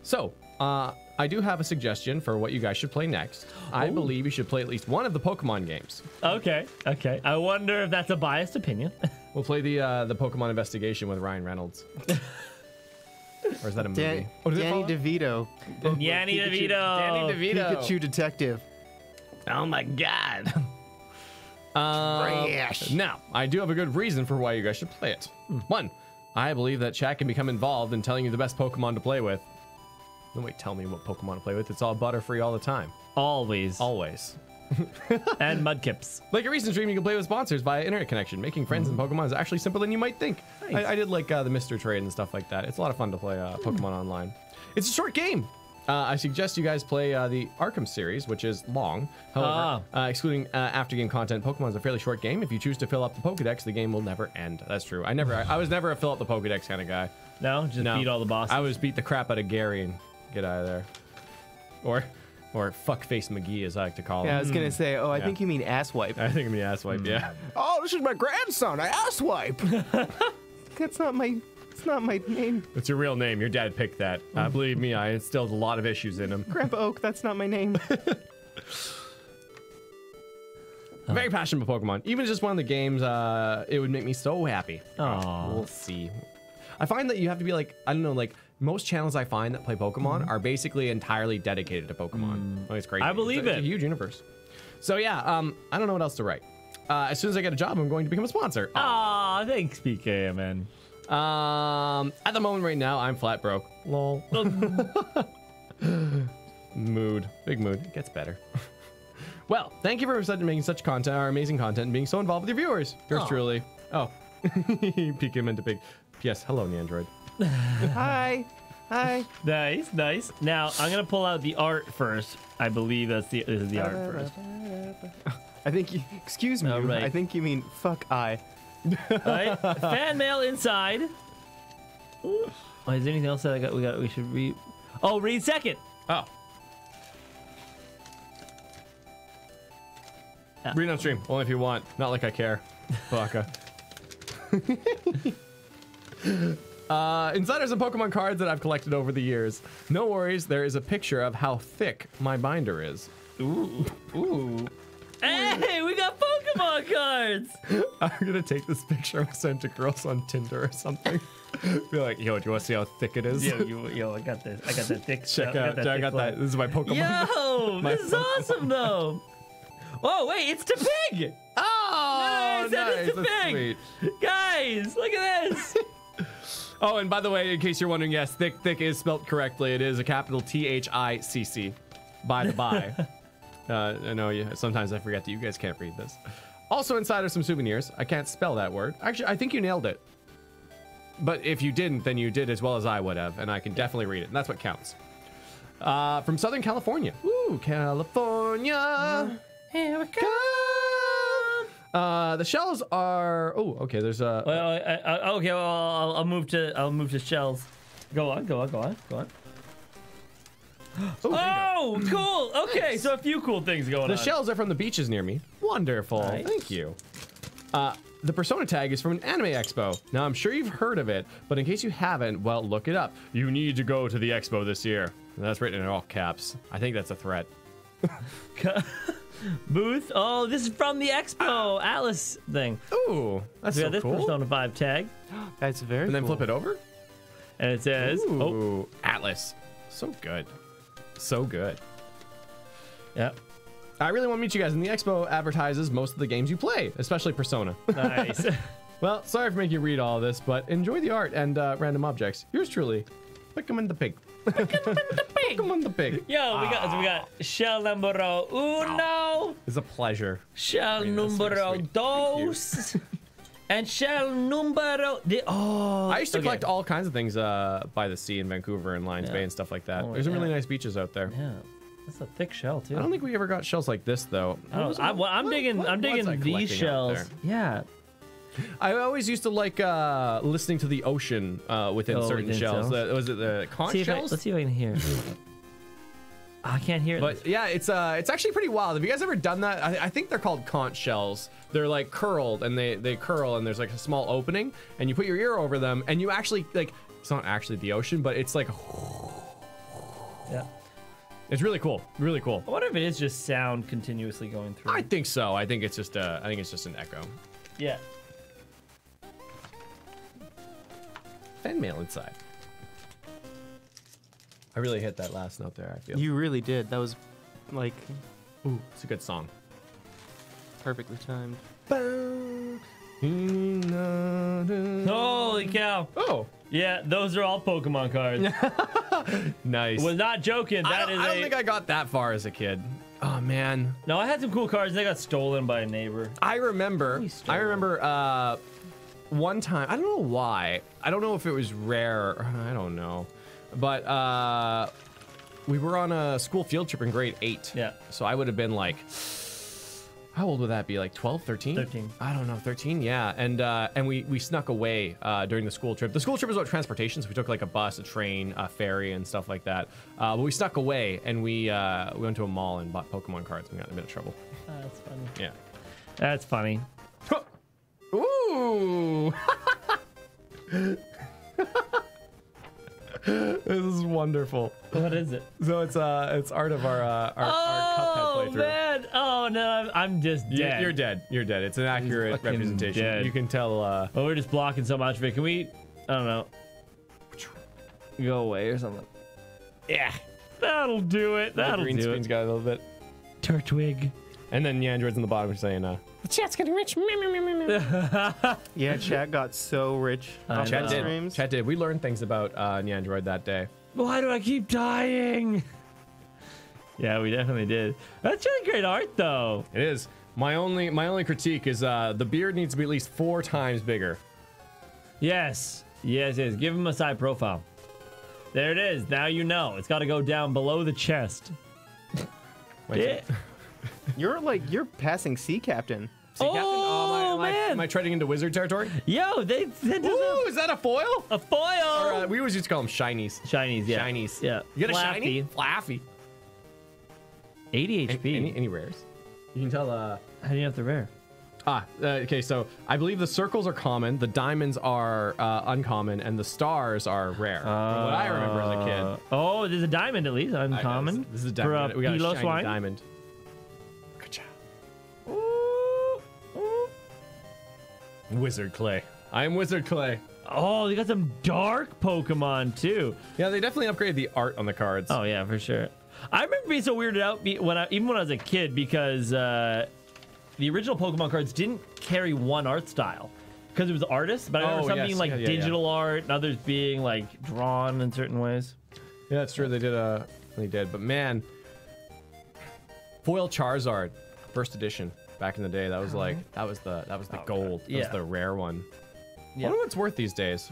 So, uh, I do have a suggestion for what you guys should play next. I believe you should play at least one of the Pokemon games. Okay, okay. I wonder if that's a biased opinion. We'll play the uh, the Pokemon Investigation with Ryan Reynolds. or is that a movie? Dan- Oh, does it Danny? DeVito. Yanni Pikachu- DeVito. Danny DeVito. Pikachu detective. Oh my god. Um, Trash. Now, I do have a good reason for why you guys should play it. One, I believe that chat can become involved in telling you the best Pokemon to play with. No, wait, tell me what Pokemon to play with. It's all Butterfree all the time. Always. Always. and Mudkips. Like a recent stream, you can play with sponsors via internet connection. Making friends in Pokemon is actually simpler than you might think. Nice. I, I did like uh, the Mr. Trade and stuff like that. It's a lot of fun to play uh, Pokemon online. It's a short game. Uh, I suggest you guys play uh, the Arkham series, which is long. However, uh, excluding uh, after game content, Pokemon is a fairly short game. If you choose to fill up the Pokedex, the game will never end. That's true. I never, I, I was never a fill up the Pokedex kind of guy. No, just No, beat all the bosses. I was beat the crap out of Gary and get out of there. Or or fuckface McGee, as I like to call him. Yeah, I was gonna say. Oh, I Yeah. think you mean asswipe. I think I'm the asswipe. Yeah. Oh, this is my grandson. I asswipe. That's not my. It's not my name, It's your real name. Your dad picked that. Uh, believe me, I instilled a lot of issues in him. Grandpa Oak. That's not my name. Very passionate about Pokemon. Even just one of the games, uh, it would make me so happy. Aw. We'll see. I find that you have to be like, I don't know, like most channels I find that play Pokemon are basically entirely dedicated to Pokemon. Like, it's crazy. I believe It's a- it's it. a huge universe. So yeah, um, I don't know what else to write. Uh, as soon as I get a job, I'm going to become a sponsor. Aw, thanks, PKMN. Um, at the moment right now, I'm flat broke. Lol. mood, big mood. It gets better. well, thank you for making such content, our amazing content, and being so involved with your viewers. Yours truly. Oh, peek him into big. Yes, hello, Nyandroid. Hi. Hi. Nice, nice. Now I'm gonna pull out the art first. I believe that's the this is the art first. I think you. Excuse me. All right. I think you mean fuck I. All right, fan mail inside. Oh, is there anything else that I got? We got. We should read. Oh, read second. Oh. Yeah. Read on stream, only if you want. Not like I care. Baka. uh, insiders and Pokemon cards that I've collected over the years. No worries, there is a picture of how thick my binder is. Ooh, ooh. Hey, we got Pokemon cards. I'm gonna take this picture and send to girls on Tinder or something. Be like, yo, do you want to see how thick it is? Yo, you, yo, I got this. I got that thick. Check I out. I got that. This is my Pokemon. Yo, My this is awesome though. Oh wait, it's to pig. Oh, Nice, that is nice. the That's thing. sweet. Guys, look at this. Oh, and by the way, in case you're wondering, yes, thick, thick is spelt correctly. It is a capital T H I C C. By the by. Uh, I know you. Sometimes I forget that you guys can't read this. Also, inside are some souvenirs. I can't spell that word. Actually, I think you nailed it. But if you didn't, then you did as well as I would have, and I can definitely read it, and that's what counts. Uh, from Southern California. Ooh, California. Here we go. Uh, the shells are. Oh, okay. There's a. Well, I, I, okay. Well, I'll, I'll move to I'll move to shells. Go on, go on, go on, go on. Oh, there you go. Oh, cool. Okay, so a few cool things going The on. The shells are from the beaches near me. Wonderful. Nice. Thank you. Uh, the Persona tag is from an anime expo. Now, I'm sure you've heard of it, but in case you haven't, well, look it up. You need to go to the expo this year. And that's written in all caps. I think that's a threat. Booth. Oh, this is from the Expo Atlus thing. Ooh, that's We so got this cool. Persona 5 tag, That's very. And then cool. flip it over. and it says, "Oh, Ooh, Atlus. So good. So good. yeah, I really want to meet you guys, and the expo advertises most of the games you play, especially Persona. nice." well, sorry for making you read all this, but enjoy the art and uh, random objects. Yours truly, Pokemon the Pig. Pokemon the Pig. Pick em in the pig. Yo, we got so we got shell numero uno, It's a pleasure. shell Very nice, very numero dos, and shell numero. The, oh, I used to okay. collect all kinds of things uh, by the sea in Vancouver and Lions Yeah. Bay and stuff like that. Oh, There's some really nice beaches out there. Yeah, that's a thick shell too. I don't think we ever got shells like this though. I I, well, i'm What- digging. what I'm digging these shells. Yeah. I always used to like uh, listening to the ocean uh, within Oh, certain within shells. shells? The, was it the conch See if I, shells? let's see if I can hear. I can't hear it. But yeah, it's uh, it's actually pretty wild. Have you guys ever done that? I, I think they're called conch shells. They're like curled and they they curl and there's like a small opening and you put your ear over them and you actually like it's not actually the ocean, but it's like yeah. it's really cool, really cool. I wonder if it is just sound continuously going through. I think so. I think it's just uh, I think it's just an echo. yeah. Fan mail inside. I really hit that last note there. I feel. You really did. That was like Ooh, it's a good song. perfectly timed. Holy cow. Oh, Yeah, those are all Pokemon cards. nice. Was not joking. I don't, is I don't a. think I got that far as a kid. Oh man, no, I had some cool cards. They got stolen by a neighbor. I remember. I remember uh, one time. I don't know why. I don't know if it was rare. I don't know, but uh, we were on a school field trip in grade eight. Yeah. So I would have been like how old would that be? Like 12, 13? 13. I don't know, 13. Yeah, and uh, and we we snuck away uh, during the school trip. The school trip was about transportation, so we took like a bus, a train, a ferry, and stuff like that. Uh, but we snuck away and we uh, we went to a mall and bought Pokemon cards and got in a bit of trouble. That's funny. Yeah. That's funny. Ooh. this is wonderful. What is it? So it's uh it's art of our uh, our, our Oh Cuphead playthrough. man! Oh no, I'm, I'm just You- dead. You're dead. You're dead. It's an accurate representation. dead. You can tell. Uh, Well, we're just blocking so much of it. Can we? I don't know. Go away or something. Yeah, that'll do it. That'll do. green do screen's it. got a little bit, Turtwig. And then the androids in the bottom are saying, uh, "The chat's getting rich." Meh, meh, meh, meh, meh." Yeah, chat got so rich. I off know. Chat did. streams. Chat did. We learned things about uh, Nyandroid that day. Why do I keep dying? Yeah, we definitely did. That's really great art, though. It is. My only my only critique is uh, the beard needs to be at least four times bigger. Yes, yes, yes. Give him a side profile. There it is. Now you know. It's got to go down below the chest. Wait, Yeah. You're like you're passing sea captain. See, Captain? Oh, am, I, man. am I treading into wizard territory? Yo, they sent Ooh, is that a foil? a, a foil. Or, uh, we always used to call them shinies. Shinies, yeah. Shinies. Yeah. You get a Flaaffy. shiny? Flaaffy. 80 HP. Any, any rares? You can tell. Uh, How do you have the rare? ah, uh, okay. So I believe the circles are common, the diamonds are uh, uncommon, and the stars are rare. From what I remember as a kid. Uh, Oh, there's a diamond at least. I- Uncommon. This is a For diamond. a we got a Pilo shiny diamond. Wizard Clay. I am Wizard Clay. Oh, they got some dark Pokemon too. Yeah, they definitely upgraded the art on the cards. Oh yeah, for sure. I remember being so weirded out when I, even when I was a kid because uh, the original Pokemon cards didn't carry one art style because it was artists, but I remember Oh, some yes. being like Yeah, yeah, yeah. digital art and others being like drawn in certain ways. Yeah, that's true. They did. Uh, they did. But man, foil Charizard, first edition, back in the day. That was like that was the that was the gold. That Yeah. was the rare one. Yeah. I wonder what it's worth these days.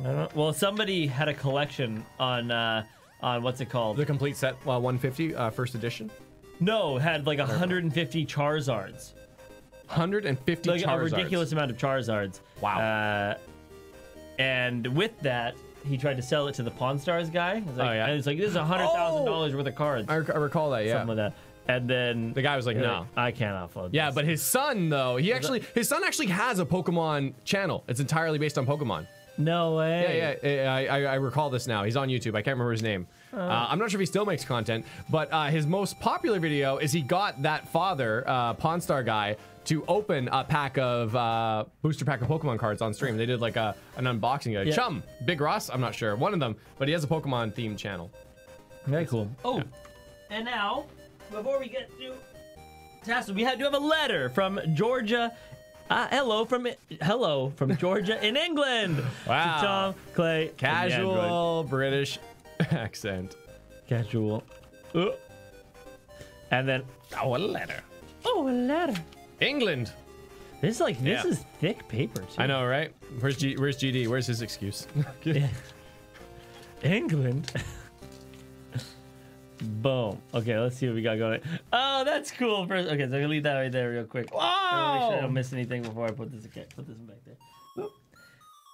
I don't know. Well, somebody had a collection on uh, on what's it called? The complete set, uh, 150, uh, first edition, no, had like 150 Charizards. 150 like a ridiculous amount of Charizards. Wow. Uh, and with that, he tried to sell it to the Pawn Stars guy. It's like, Oh, yeah. And it's like this is a hundred thousand dollars worth of cards, I, rec- I recall that. Yeah. something like that. And then The guy was like, they're "No." I can't offload. Yeah, this." but his son though, he actually his son actually has a Pokemon channel. It's entirely based on Pokemon. no way. Yeah, yeah, I, I, I recall this now. He's on YouTube. I can't remember his name. Uh, I'm not sure if he still makes content, but uh, his most popular video is he got that father, uh, Pawn Star guy, to open a pack of uh, booster pack of Pokemon cards on stream. They did like a an unboxing. Like, Yeah. Chum, Big Hoss, I'm not sure, one of them, but he has a Pokemon themed channel. Very cool. Oh, and now before we get to Tasso, we had to have a letter from Georgia. Uh, hello from hello from Georgia in England. Wow. To Tom Clay. and the Android. Casual British accent. Casual. Uh. And then Oh, a letter. oh, a letter. England. This is like this Yeah. is thick paper. Too. I know, right? Where's G- Where's GD? Where's his excuse? England. Boom. Okay, let's see what we got going. Oh, that's cool. First, okay, so I'm gonna leave that right there real quick. I wanna make sure I don't miss anything before I put this. Okay, put this one back there. Boop.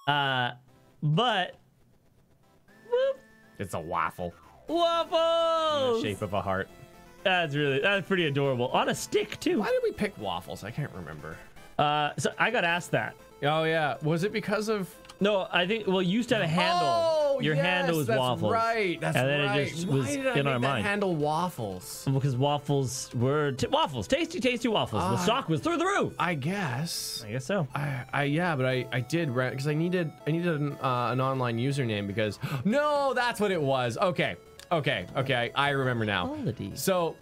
Uh, but whoop, it's a waffle. waffles. In the shape of a heart. That's really that's pretty adorable on a stick too. Why did we pick waffles? I can't remember. Uh, so I got asked that. Oh yeah, was it because of? No, I think well, you used to have a handle. Oh, Your yes, handle was that's waffles. Right, that's And then it right. just Why was did I in make our that mind. handle waffles? Because waffles were t- waffles, tasty, tasty waffles. the Ah. stock was through the roof. I guess. I guess so. I, I yeah, but I I did because I needed I needed an, uh, an online username because no, that's what it was. Okay, okay, okay. I, I remember now. Quality. So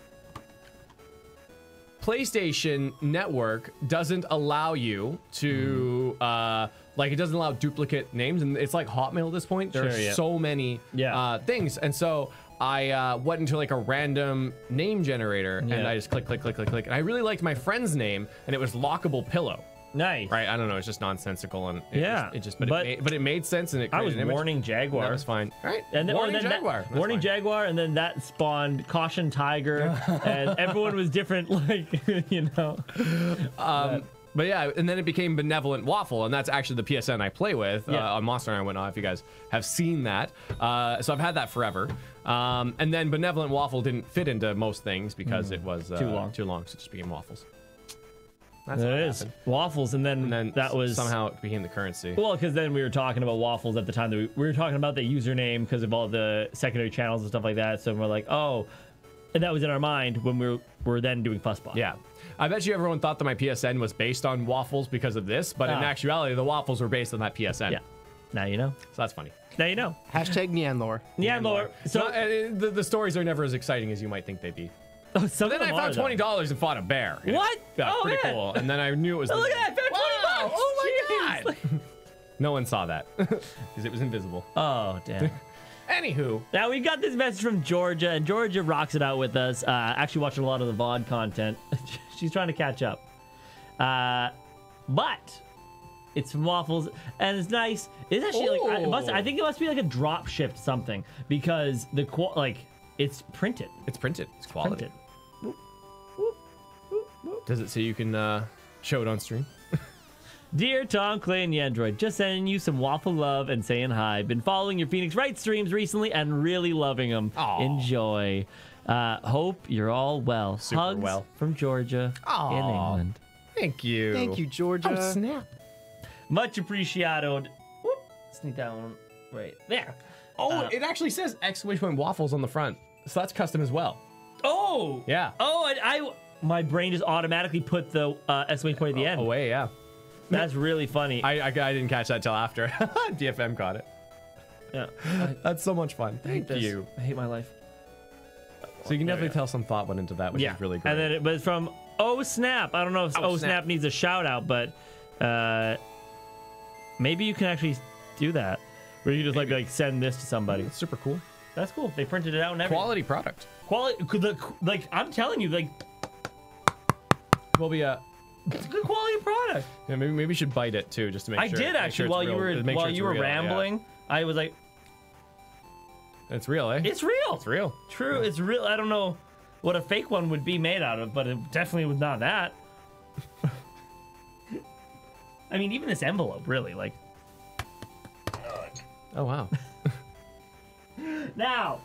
PlayStation Network doesn't allow you to uh like it doesn't allow duplicate names and it's like Hotmail at this point. There Sure, are yeah. so many Yeah. uh things. And so I uh, went into like a random name generator and I just click, click, click, click, click. And I really liked my friend's name and it was Lockable Pillow. Nice. Right? I don't know. It's just nonsensical and it Yeah, Just, it just but, but- it made, but it made sense and it. I was warning That Jaguar. was fine. Right? And then, or warning then Jaguar. That's warning fine. Jaguar, and then that spawned caution Tiger, and everyone was different. Like you know, Um, but yeah, and then it became Benevolent Waffle, and that's actually the PSN I play with Yeah. uh, on Monster Hunter and whatnot. If you guys have seen that, uh, so I've had that forever. Um, and then Benevolent Waffle didn't fit into most things because it was uh, Too long. Too long, so it just became waffles. That's it is happened. waffles, and then, And then that was somehow it became the currency. Well, because then we were talking about waffles at the time that we, we were talking about the username because of all the secondary channels and stuff like that. So we're like, oh, and that was in our mind when we were, were then doing fussball. Yeah. I bet you everyone thought that my PSN was based on waffles because of this, but in Ah. actuality, the waffles were based on that PSN. Yeah. Now you know. So that's funny. Now you know. Hashtag Nyanlore. Yeah, Lord. So So uh, the, the stories are never as exciting as you might think they'd be. Oh, so Then I them found are, twenty dollars and fought a bear. What? Yeah, Oh, pretty man. cool. And then I knew it was. Oh, the- look at that! I found 20 bucks! Oh my Jeez. god! no one saw that because it was invisible. Oh damn. Anywho, Now we got this message from Georgia, and Georgia rocks it out with us. Uh, actually, watching a lot of the VOD content. She's trying to catch up. Uh, but it's from Waffles, and it's nice. It's actually like I, it must, I think it must be like a drop shipped something because the qual like it's printed. it's printed. It's quality. Printed. Does it say you can uh, show it on stream? Dear Tom, Clay, and the Android, just sending you some waffle love and saying hi. Been following your Phoenix Wright streams recently and really loving them. Aw. Enjoy. Uh, hope you're all well. Super Hugs well. from Georgia Aww. in England. Thank you. Thank you, Georgia. Oh snap! Much appreciated. Whoop. Sneak that one right there. Oh, Uh, it actually says exclamation point waffles on the front, so that's custom as well. Oh. Yeah. Oh, and I my brain just automatically put the uh, exclamation point at the end. Away, yeah. That's really funny. I, I, I didn't catch that till after. DFM caught it. yeah. That's so much fun. Thank This- you. I hate my life. So you can definitely tell some thought went into that, which yeah. is really great. And then it was from Oh Snap. I don't know if Oh, Oh, Snap. Snap. needs a shout out, but uh, maybe you can actually do that. Where you just like like send this to somebody. it's super cool. That's cool. They printed it out and everything. Quality product. Quality. could the- Like I'm telling you, like Will be a. it's a good quality product. Yeah, maybe maybe we should bite it too, just to make sure. I sure. did make actually sure it's while you real- were make while sure it's you were real, yeah. rambling. I was like, It's real, eh? it's real. It's real. True, it's real. I don't know what a fake one would be made out of, but it definitely was not that. I mean, even this envelope, really, like Oh wow. now.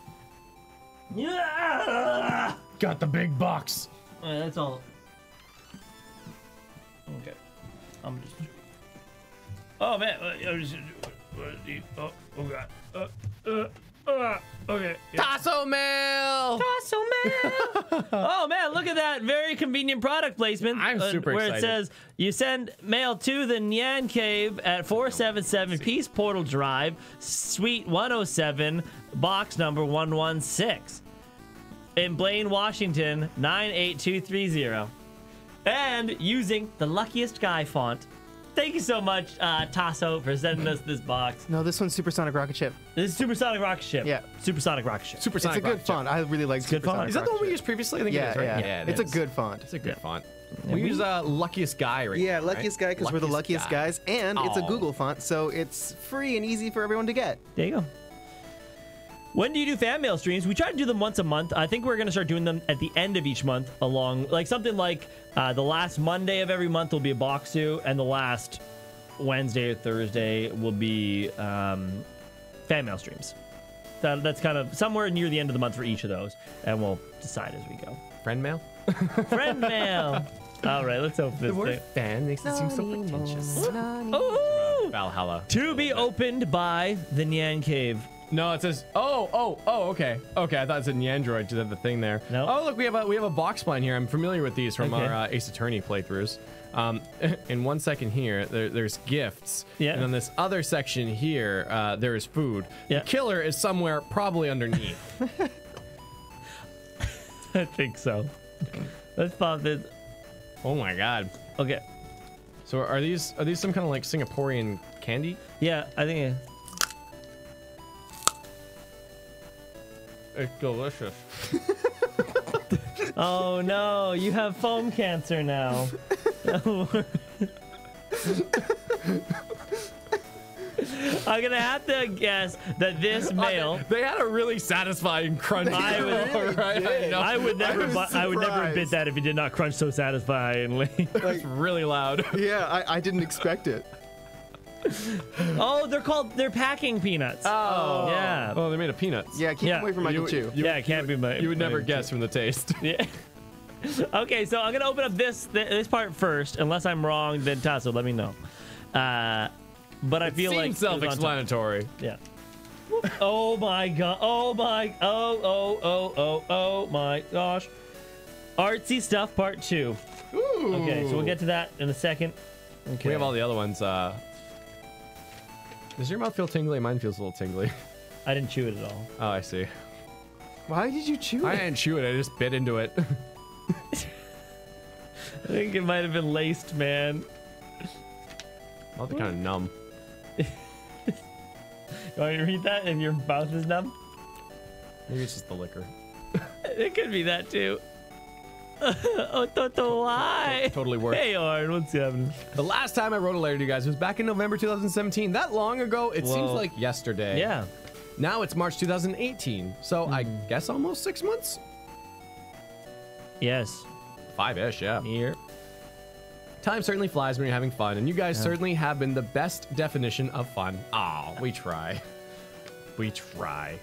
Yeah, Got the big box. Uh, that's all. Okay, I'm just. Oh man, uh, I'm just- what do you- oh, oh god. Uh, uh, uh, okay. yeah. Tasso mail. Tasso mail. oh man, look at that very convenient product placement. I'm uh, super where excited. it says you send mail to the Nyan Cave at 477 Peace Portal Drive, Suite 107, box number 116, in Blaine, Washington 98230, and using the luckiest guy font. Thank you so much, uh, Tasso, for sending us this box. No, this one's Supersonic Rocket Ship. This is Supersonic Rocket Ship. Yeah. Supersonic Rocket Ship. Supersonic. it's a good rocket ship. font. I really like good font. Is that the one we used previously? I think Yeah, it is, right? yeah. it it's is. a good font. It's a good font. we, use uh, luckiest guy right Yeah, now, luckiest right? guy because we're the luckiest guy. guys, and it's a Google font, so it's free and easy for everyone to get. There you go. When do you do fan mail streams? We try to do them once a month. I think we're going to start doing them at the end of each month, along like something like uh, the last Monday of every month will be a box zoo, and the last Wednesday or Thursday will be um, fan mail streams. That, that's kind of somewhere near the end of the month for each of those, and we'll decide as we go. Friend mail. Friend mail. All right, let's open this The word thing. fan makes it seem so pretentious. Ooh! Valhalla. To be opened by the Nyan Cave. No, it says. Oh, oh, oh. Okay, okay. I thought it said Nyandroid to have the thing there. No. Oh, look, we have a we have a box spline here. I'm familiar with these from Okay. our uh, Ace Attorney playthroughs. Um, in one second here, there, there's gifts. Yeah. And then this other section here, uh, there is food. Yeah. The killer is somewhere probably underneath. I think so. Let's pop this. oh my god. Okay. So are these are these some kind of like Singaporean candy? Yeah, I think. It's delicious. Oh no, you have foam cancer now. I'm gonna have to guess that this male. They had a really satisfying crunch. I would- though, right? I know. I would never. was bu- I would never bid that if it did not crunch so satisfyingly. It's really loud. Yeah, I, I didn't expect it. oh, they're called. They're packing peanuts. Oh. Yeah. Oh, they're made of peanuts. Yeah, keep Yeah. away from Michael You- Chu. you- yeah, it can't be my. You would never my- guess from the taste. Yeah. okay, so I'm gonna open up this th- this part first. Unless I'm wrong, then Tasso, let me know. Uh, but I feel like Seems it was on top. self-explanatory. Yeah. oh my god. Oh my. Oh oh oh oh oh my gosh. Artsy stuff part two. Ooh. Okay, so we'll get to that in a second. Okay. We have all the other ones. Uh, does your mouth feel tingly? Mine feels a little tingly. I didn't chew it at all. Oh, I see. Why did you chew I it? I didn't chew it. I just bit into it. I think it might have been laced, man. Mouth kind of numb. You want me to read that? And your mouth is numb. Maybe it's just the liquor. It could be that too. Oh, Toto, why? Totally worth. Hey, Arn, what's happening? The last time I wrote a letter to you guys was back in November 2017. That long ago, it seems like yesterday. Yeah. Now it's March 2018. So hmm. I guess almost six months? Yes. Five-ish, yeah. Here. Time certainly flies when you're having fun, and you guys certainly have been the best definition of fun. Aw, we try. We try.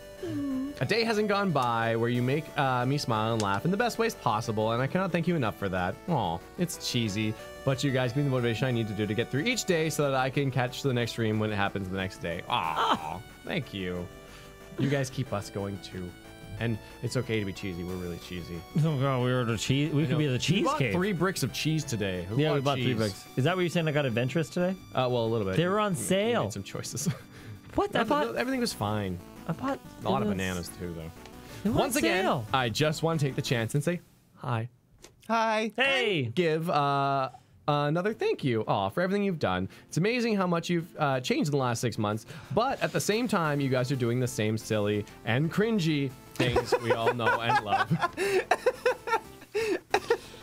A day hasn't gone by where you make uh, me smile and laugh in the best ways possible, and I cannot thank you enough for that. Aw, it's cheesy, but you guys give me the motivation I need to do to get through each day so that I can catch the next stream when it happens the next day. Aw, thank you. You guys keep us going too. And it's okay to be cheesy. We're really cheesy. Oh god, we were the cheese. We could be the we cheese bought cave. three bricks of cheese today. Who yeah, we bought three bricks. Is that what you're saying? I got adventurous today. Uh, well, a little bit. They were on We- we sale. Made some choices. What? I No, bought. everything was fine. I bought A lot of bananas too, though. Once again, sale. I just want to take the chance and say hi. Hi. Hey. Give uh, another thank you aw, for everything you've done. It's amazing how much you've uh, changed in the last six months, but at the same time, you guys are doing the same silly and cringy things we all know and love.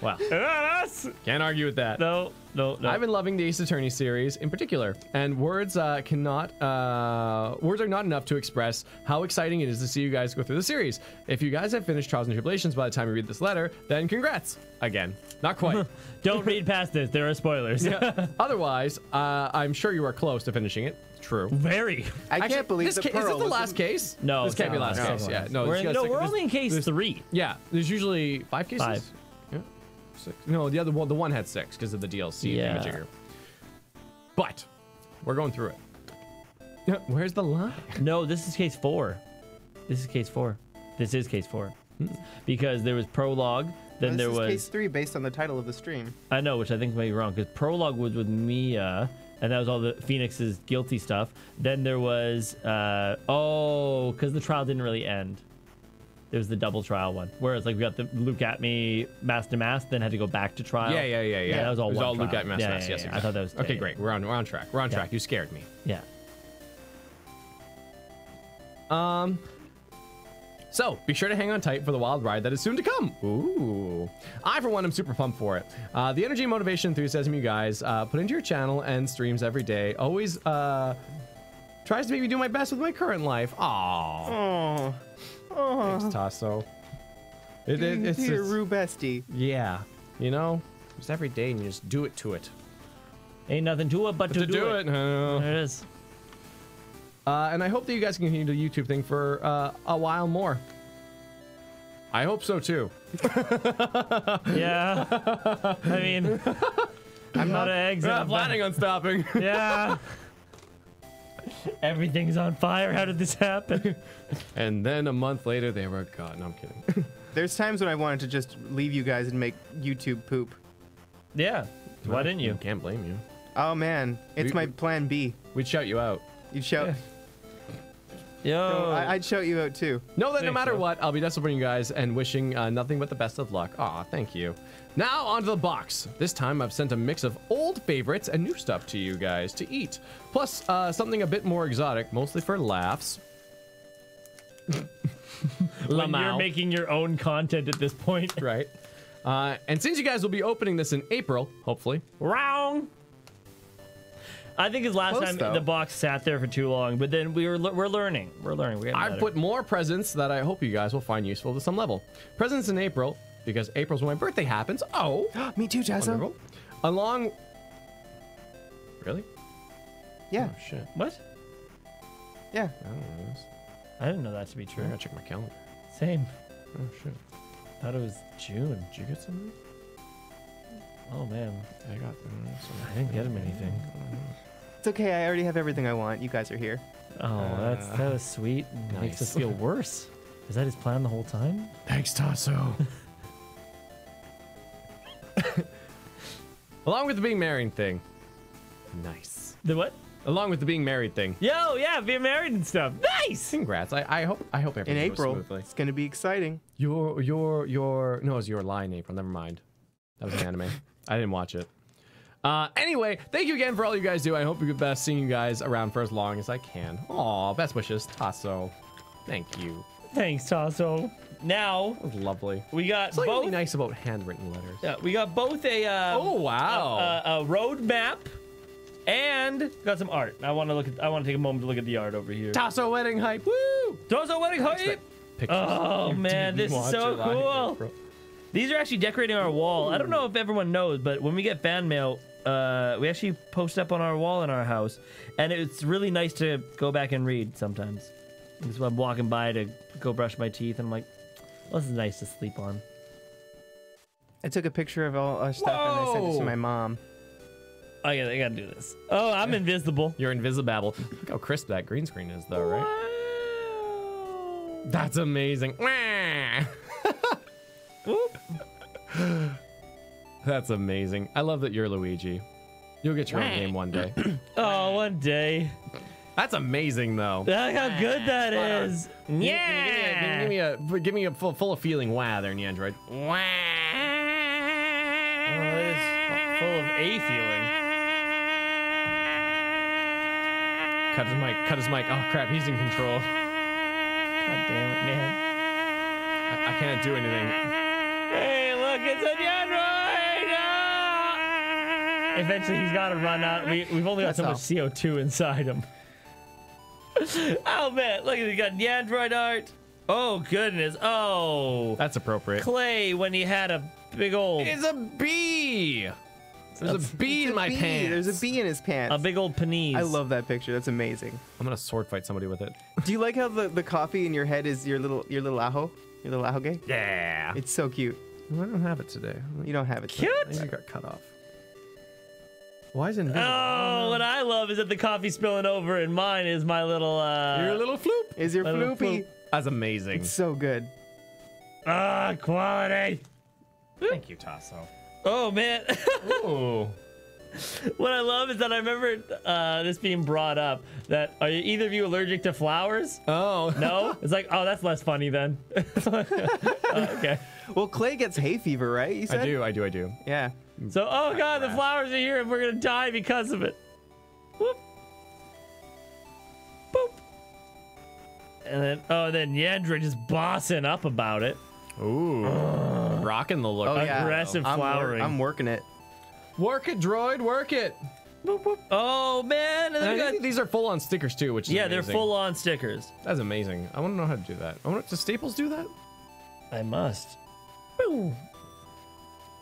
Wow. Us? Can't argue with that. No, no, no. I've been loving the Ace Attorney series in particular, and words uh, cannot uh, words are not enough to express how exciting it is to see you guys go through the series. If you guys have finished Trials and Tribulations by the time you read this letter, then congrats again. Not quite. Don't read past this. There are spoilers. Otherwise, uh, I'm sure you are close to finishing it. True. Very. I Actually, can't believe this the ca- is this the was last case? No, this can't be not last the case. last Yeah, no. We're in, no, we're only in case there's- three. Yeah, there's usually five cases. Five. Yeah, six. No, the other one, the one had six because of the DLC Yeah. Majigger. But we're going through it. Where's the line? No, this is case four. This is case four. This is case four. Because there was prologue, then this there is was case three based on the title of the stream. I know, which I think may be wrong because prologue was with Mia, and that was all the Phoenix's guilty stuff. Then there was uh oh, because the trial didn't really end. There was the double trial one, whereas like we got the Luke Atmey mask to mask, then had to go back to trial. Yeah, yeah, yeah, yeah. that was all It was one all Luke at Mass Yeah, Mass. yeah, Yes, yeah. exactly. I thought that was okay. yeah, Great. We're on. We're on track. We're on Yeah. track. You scared me. Yeah. Um. So be sure to hang on tight for the wild ride that is soon to come. Ooh. I, for one, am super pumped for it. Uh, the energy, and motivation, enthusiasm you guys uh, put into your channel and streams every day always uh, tries to make me do my best with my current life. Aww. Aww. Oh, Thanks, Tasso. It, it, it's, dear it's- Rue Bestie. yeah, you know, just every day and you just do it to it. Ain't nothing to it but to, to do it. huh? There it is. Uh, and I hope that you guys can continue the YouTube thing for uh, a while more. I hope so too. Yeah. I mean, I'm not eggs. I'm not planning on stopping. Yeah. Everything's on fire. How did this happen? and then a month later, they were gone. No, I'm kidding. There's times when I wanted to just leave you guys and make YouTube poop. Yeah. Why didn't you? Can't blame you. Oh man, it's We- my plan B. We'd shout you out. You'd shout. Yeah. Yo. No, I, I'd shout you out too. Know that no matter bro. what, I'll be there supporting you guys and wishing uh, nothing but the best of luck. Aw, thank you. Now onto the box. This time I've sent a mix of old favorites and new stuff to you guys to eat. Plus uh, something a bit more exotic, mostly for laughs. when you're making your own content at this point. right? Uh, and since you guys will be opening this in April, hopefully, Wrong. I think his last Close, time though. the box sat there for too long, but then we were we're learning. We're learning. We're I've better. put more presents that I hope you guys will find useful to some level. Presents in April, because April's when my birthday happens. Oh, Me too, Jazzo. wonderful. Along. Really? Yeah, Oh, shit. what? yeah. I don't know this. I didn't know that to be true. I gotta check my calendar. Same. Oh, shit. Thought it was June. Did you get something? Oh man, I got. uh, I didn't get him anything. It's okay. I already have everything I want. You guys are here. Oh, that's that was sweet. and Makes us feel worse. Is that his plan the whole time? Thanks, Tasso. Along with the being married thing. Nice. The what? Along with the being married thing. Yo, yeah, being married and stuff. Nice. Congrats. I, I hope I hope In everything goes April, smoothly. it's gonna be exciting. Your your your no, it was your lie in April. Never mind. That was an anime. I didn't watch it. Uh, anyway, thank you again for all you guys do. I hope you best seeing you guys around for as long as I can. Aw, best wishes, Tasso. Thank you. Thanks, Tasso. Now That was lovely. we got It's like both. really nice about handwritten letters. Yeah, we got both a uh, Oh wow. a, a road map and got some art. I want to look at. I want to take a moment to look at the art over here. Tasso wedding hype. Woo! Tasso wedding hype. Pictures. Oh man, this is so cool. April. These are actually decorating our wall. I don't know if everyone knows, but when we get fan mail, uh, we actually post up on our wall in our house, and it's really nice to go back and read sometimes. Because I'm walking by to go brush my teeth, and I'm like, well, this is nice to sleep on. I took a picture of all our stuff and I sent it to my mom. I gotta, I gotta do this. Oh, I'm invisible. You're invisible. Look how crisp that green screen is, though, right? Wow. That's amazing. Wah! That's amazing. I love that you're Luigi. You'll get your own game one day. Oh, one day. That's amazing, though. Look how good that is. Yeah. Give me a, give me a, give me a full, full of feeling wow there in the Android. Oh, it is full of a feeling. Cut his mic. Cut his mic. Oh crap, he's in control. God damn it, man. I, I can't do anything. Hey, look, it's a Android! Ah! Eventually, he's got to run out. We, we've only got so much That's CO2 inside him. oh, man. Look, we got the Android art. Oh, goodness. Oh. That's appropriate. Clay when he had a big old, It's a bee. There's That's- a bee in a my bee. pants. There's a bee in his pants. a big old panise. I love that picture. That's amazing. I'm gonna sword fight somebody with it. Do you like how the, the coffee in your head is your little your little ajo? Your little ajo gay? Yeah. It's so cute. I don't have it today. You don't have it. Cute. I think it got cut off. Why is it invisible? Oh, what I love is that the coffee's spilling over, and mine is my little. uh Your little floop. Is your floopy? know. That's amazing. It's so good. Ah, quality. Thank you, Tasso. Oh man. Ooh. what I love is that I remember uh, this being brought up. That are either of you allergic to flowers? Oh. No. it's like, oh, that's less funny then. Oh, okay. Well, Clay gets hay fever, right? You said. I do. I do. I do. Yeah. So, oh god, the flowers are here, and we're gonna die because of it. Whoop. Boop. And then, oh, then Yandra just bossing up about it. Ooh. Rocking the look. Oh yeah. Aggressive I'm, wor- flowering. I'm working it. Work it, droid. Work it. Boop, boop. Oh man, and And I got- think these are full on stickers too, which is yeah, they're full on stickers. That's amazing. I want to know how to do that. I want does Staples do that? I must. Boom.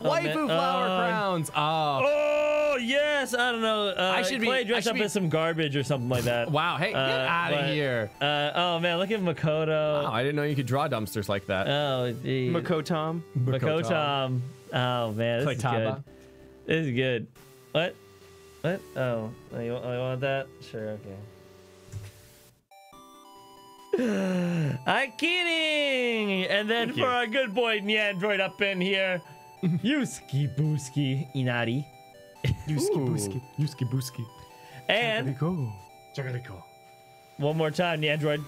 Oh, Waifu man. flower Uh, crowns. Oh. Oh yes, I don't know. Uh, I should be- Clay I dressed should up be- as some garbage or something like that. Wow. Hey, get Uh, out of here. Uh, oh man, look at Makoto. Wow, I didn't know you could draw dumpsters like that. Oh, the Makotom. Makoto. Oh man, this is good. This is good. What? What? Oh, oh, you, oh, you want that? Sure. Okay. I'm kidding. And then Thank for you. our good boy Nyandroid up in here, Yuski Booski Inari. Yuski Ooh. Booski. Yuski Booski. And one more time, Nyandroid.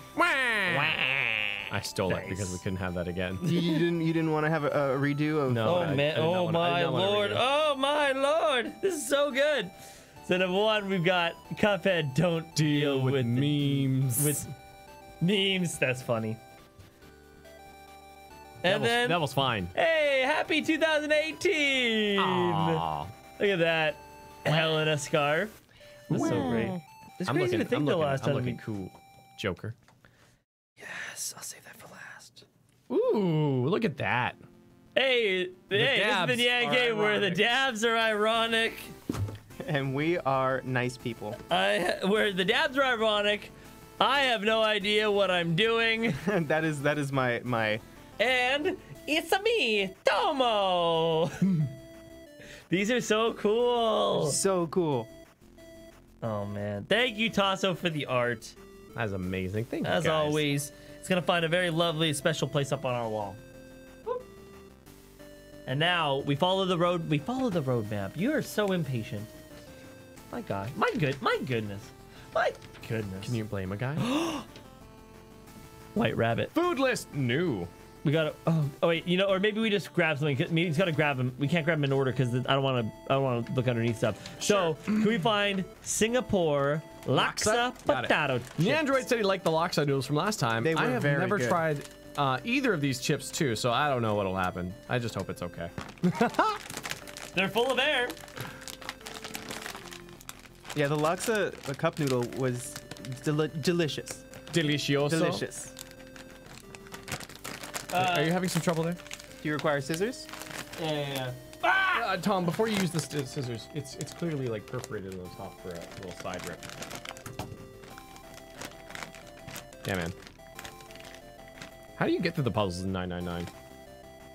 I stole it because we couldn't have that again. You, you didn't. You didn't want to have a, a redo of. No. Oh I- I man! did not Oh wanna- my lord! Oh my lord! This is so good. So number one, we've got Cuphead. Don't deal, with, the- memes. with memes. That's funny. And that, was, then, that was fine. hey, happy 2018! Aw. Look at that. Helena scarf. That's so great. It's I'm crazy looking, to think I'm the looking, last I'm time. looking we- cool. Joker. Yes, I'll save that for last. Ooh, look at that. Hey, hey, this is dabs the Yang are game where the dabs are ironic. And we are nice people. I where the dabs are ironic. I have no idea what I'm doing, that is that is my my and it's a me, Tomo. These are so cool. so cool. Oh man, thank you, Tasso, for the art. That's amazing. Thank you. As always, it's gonna find a very lovely, special place up on our wall. And now we follow the road. We follow the roadmap. You are so impatient. My God, my good, my goodness, my goodness. Can you blame a guy? White rabbit. Food list new. We gotta. Oh, oh wait. You know, or maybe we just grab something. 'cause Maybe he's gotta grab them. We can't grab them in order because I don't want to. I don't want to look underneath stuff. So can we find Singapore laksa, Laksa? Got it. potato? The android said he liked the laksa noodles from last time. They I have very never good. tried uh, either of these chips too, so I don't know what'll happen. I just hope it's okay. They're full of air. Yeah, the laksa, the cup noodle was deli- delicious. Delicioso. Delicious. Are you having some trouble there? Do you require scissors? Yeah, yeah, Uh, Tom, before you use the scissors, it's it's clearly like perforated on the top for a little side rip. Yeah, man. How do you get through the puzzles in 999?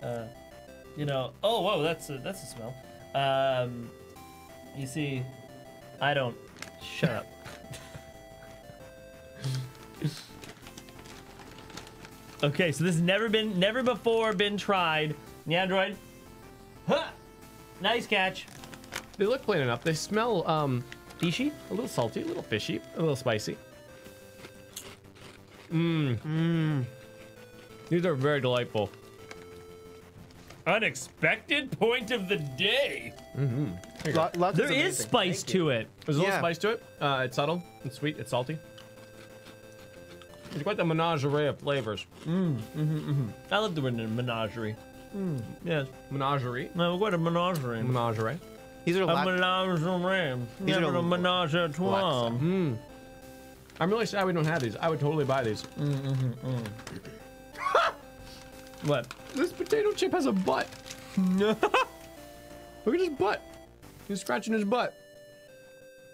Uh, you know. Oh, whoa. That's a, that's a smell. Um, you see, I don't. Shut up. Okay, so this has never been, never before been tried. The android. Huh. Nice catch. They look plain enough. They smell um Fishy. a little salty, a little fishy, a little spicy. Mmm. Mmm. These are very delightful. Unexpected point of the day. Lo- laksa's There is spice Thank you. to it. There's a little spice to it. Uh, it's subtle. It's sweet. It's salty. It's quite the menagerie of flavors. Mm, mm-hmm, mm-hmm. I love the word menagerie. Mm. Yes. Menagerie. No, what a menagerie. Menagerie. These are A lak- menagerie. These are Never menage a trois. Mm. I'm really sad we don't have these. I would totally buy these. Mm, mm-hmm, what? This potato chip has a butt. Look at his butt. He's scratching his butt.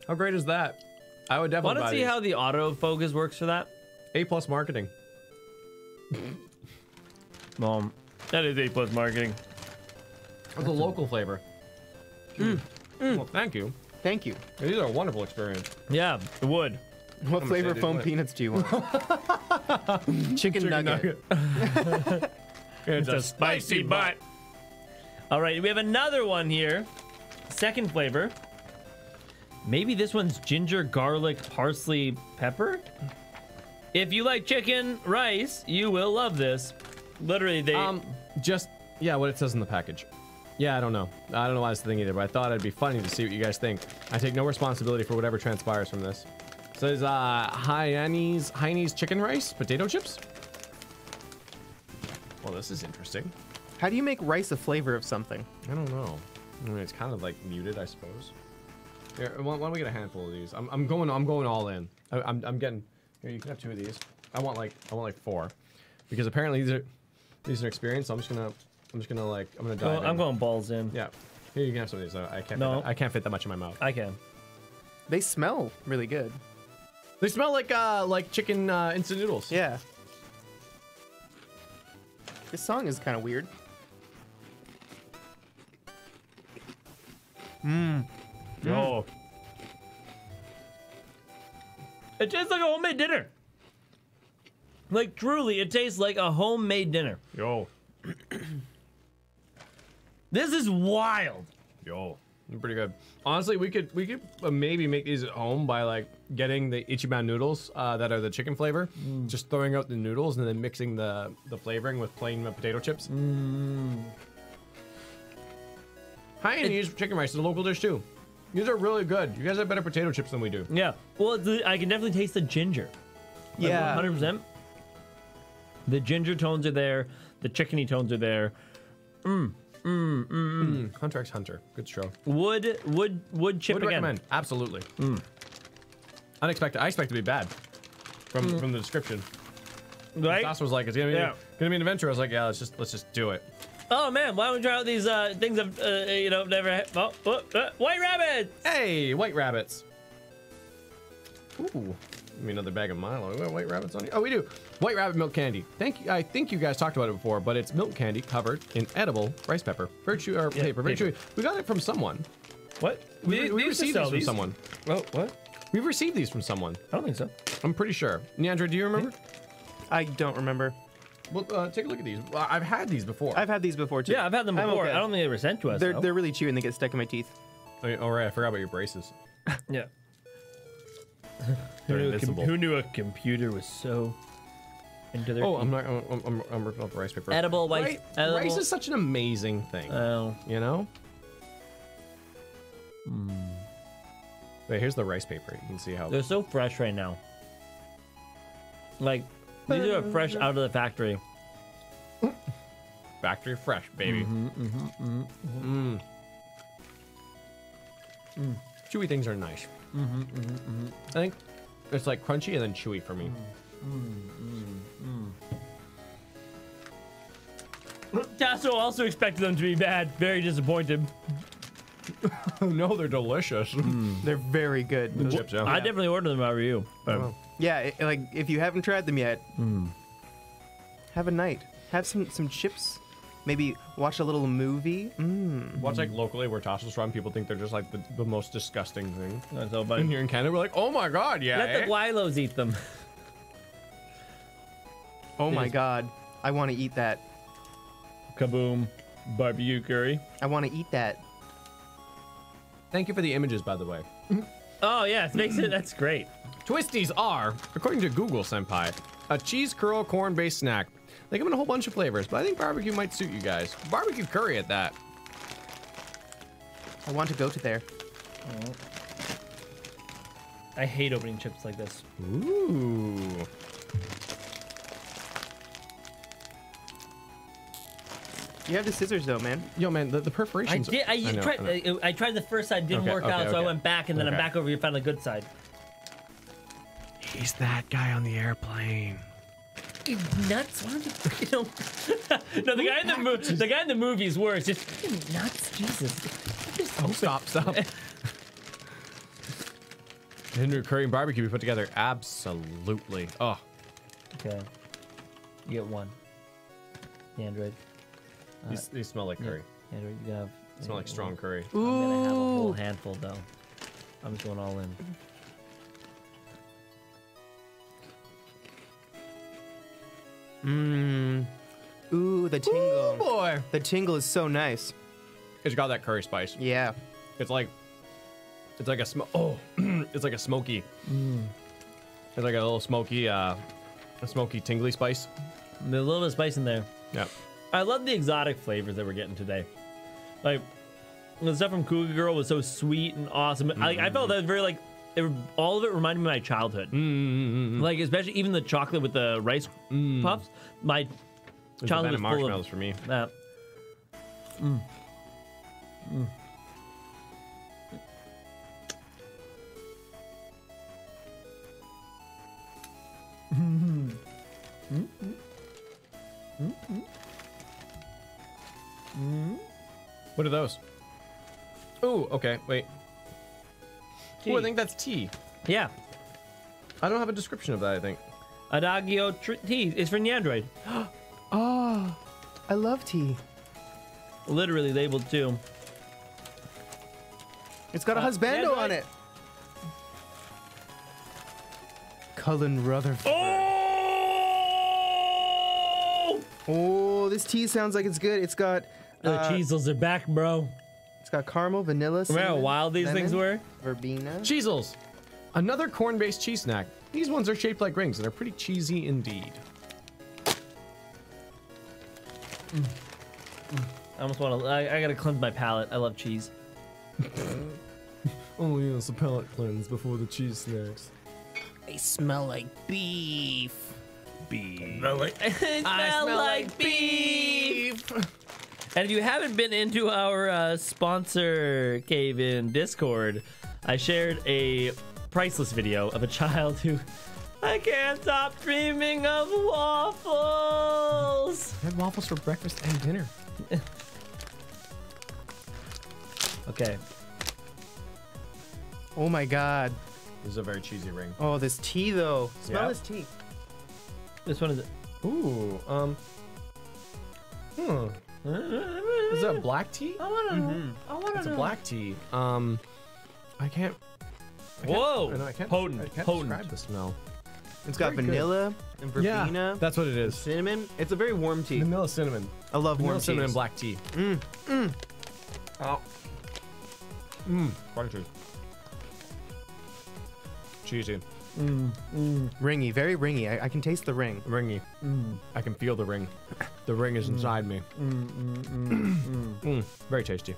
How great is that? I would definitely Want to buy see these. how the autofocus works for that? A plus marketing. Mom. That is A plus marketing. That's a local flavor. Mm. Mm. Mm. Well, thank you. Thank you. These are a wonderful experience. Yeah, it would. What gonna flavor say foam peanuts do you want? Chicken, nugget. It's, a spicy butt. All right, we have another one here. Second flavor. Maybe this one's ginger, garlic, parsley, pepper. If you like chicken rice, you will love this. Literally, they. Um, just yeah, what it says in the package. Yeah, I don't know. I don't know why it's the thing either, but I thought it'd be funny to see what you guys think. I take no responsibility for whatever transpires from this. It says uh, Hainanese Hainanese chicken rice, potato chips. Well, this is interesting. How do you make rice a flavor of something? I don't know. I mean, it's kind of like muted, I suppose. Here, why, why don't we get a handful of these? I'm, I'm going. I'm going all in. I, I'm, I'm getting. Here, you can have two of these. I want like I want like four, because apparently these are these are experience. So I'm just gonna I'm just gonna like I'm gonna dive. Well, I'm going balls in. Yeah. Here you can have some of these. I I can't. No. Fit I can't fit that much in my mouth. I can. They smell really good. They smell like uh like chicken uh, instant noodles. Yeah. This song is kind of weird. Hmm. Oh. It tastes like a homemade dinner. Like truly, it tastes like a homemade dinner. Yo. This is wild. Yo. Pretty good. Honestly, we could we could uh, maybe make these at home by like getting the Ichiban noodles uh, that are the chicken flavor, just throwing out the noodles and then mixing the the flavoring with plain potato chips. Hainanese chicken rice is a local dish too. These are really good. You guys have better potato chips than we do. Yeah. Well, the, I can definitely taste the ginger. Like, Yeah. 100%. The ginger tones are there. The chickeny tones are there. Mm, mm, mm, mm, Hunter x Hunter, good show. Would would would chip Would again. recommend absolutely. Unexpected. I expect it to be bad from from the description. Right? Sauce was like, it's gonna be Yeah. gonna be an adventure. I was like, yeah, let's just let's just do it. Oh man, why don't we try out these uh, things I've uh, you know never had? Oh, oh, uh, white rabbits! Hey, white rabbits. Ooh. Give me another bag of Milo. We got white rabbits on you. Oh, we do. White rabbit milk candy. Thank you. I think you guys talked about it before, but it's milk candy covered in edible rice pepper. Very chew or Yeah, paper. Very paper. We got it from someone. What? We, They- we they received sell these from these. someone. Oh, what? We've received these from someone. I don't think so. I'm pretty sure. Neandra, do you remember? I don't remember. Well, uh, take a look at these. Well, I've had these before. I've had these before too. Yeah, I've had them I'm before. okay. I don't think they were sent to us. They're though. they're really chewy and they get stuck in my teeth. Oh, yeah, all right, I forgot about your braces. yeah. They're who, knew a com- invisible. who knew a computer was so into their? Oh, I'm not. I'm, I'm, I'm ripping off the rice paper. Edible white- Rice, edible- rice is such an amazing thing. Oh, you know. Wait, here's the rice paper. You can see how. they're so fresh right now. Like these are fresh out of the factory. Factory fresh, baby. Mm-hmm, mm-hmm, mm-hmm. Mm. mm. Chewy things are nice. I think it's like crunchy and then chewy for me. Mm, mm, Tasso also expected them to be bad. Very disappointed. Oh no, they're delicious. They're very good. Those- Chips, yeah. I definitely ordered them if I were you. But Wow. Yeah, it- like if you haven't tried them yet, Hmm. have a night. Have some some chips. Maybe watch a little movie. Mm. Watch like locally where Tasha's from, people think they're just like the, the most disgusting thing. That's all And here in Canada, we're like, oh my god, yeah. Let the eh?" Wilos eat them. Oh my is- god, I want to eat that. Kaboom. Barbecue curry. I want to eat that. Thank you for the images, by the way. Oh yeah, it makes it. That's great. Twisties are, according to Google Senpai, a cheese curl corn based snack. They come in a whole bunch of flavors, but I think barbecue might suit you guys. Barbecue curry at that. I want to go to there. I hate opening chips like this. Ooh. You have the scissors though, man. Yo, man, the, the I perforations. did. I, know, tried. I. I, uh, I tried the first side, didn't Okay, work okay, out, so I went back, and then I'm back over here, found the good side. He's that guy on the airplane. You nuts? Why don't you, you know? no, the guy in the mo- the guy in the movie is worse. Just nuts, Jesus. Oh, stop, stop. Henry curry and barbecue we put together. Absolutely. Oh, Okay, you get one. The android. These, these smell like curry. Nyandroid, you can have. They smell like strong curry. I'm gonna have a whole handful though. I'm just going all in. Mmm. Ooh, the tingle. boy. The tingle is so nice. It's got that curry spice. Yeah. It's like, it's like a sm- oh, it's like a smoky. It's like a little smoky, uh, a smoky tingly spice. There's a little bit of spice in there. Yeah. I love the exotic flavors that we're getting today. Like the stuff from Cougar Girl was so sweet and awesome. I, I felt that was very like it, all of it reminded me of my childhood. Mm-hmm. Like especially even the chocolate with the rice puffs. My It's childhood Havana was full marshmallows of for me. that. Mm-hmm. Mm-hmm. Mm-hmm. What are those? Oh, okay, wait. Oh, I think that's tea. Yeah, I don't have a description of that. I think. Adagio tr- tea is for Nyandroid. Oh, I love tea. Literally labeled too. It's got a Uh, husbando yeah, on it. Cullen Rutherford. Oh! Oh, this tea sounds like it's good. It's got The uh, Cheezels are back, bro. It's got caramel, vanilla. Remember how wild these things were? Verbena. Cheezels, another corn-based cheese snack. These ones are shaped like rings and they're pretty cheesy indeed. I almost want to. I, I gotta cleanse my palate. I love cheese. Oh yes, a palate cleanse before the cheese snacks. They smell like beef. Beef. I smell, like beef. And if you haven't been into our uh, sponsor cave in Discord, I shared a priceless video of a child who I can't stop dreaming of waffles. I had waffles for breakfast and dinner. Okay. Oh my god. This is a very cheesy ring. Oh, this tea though. Smell Yeah. this tea. This one is Ooh, um, hmm. Is that black tea? I want to know. I want It's to a black tea. Um, I can't. I can't- Whoa. I know, I can't, Potent, I can't potent. describe the smell. It's got Very good. vanilla and verbena, Yeah, that's what it is. cinnamon. It's a very warm tea. Vanilla cinnamon. I love Vanilla warm cinnamon teas. and black tea. Mmm. mm. Oh. Mmm. Crunchy. Cheesy. Mm, mm. Ringy, very ringy. I, I can taste the ring. Ringy. Mm. I can feel the ring. The ring is inside me. Mm, Very tasty.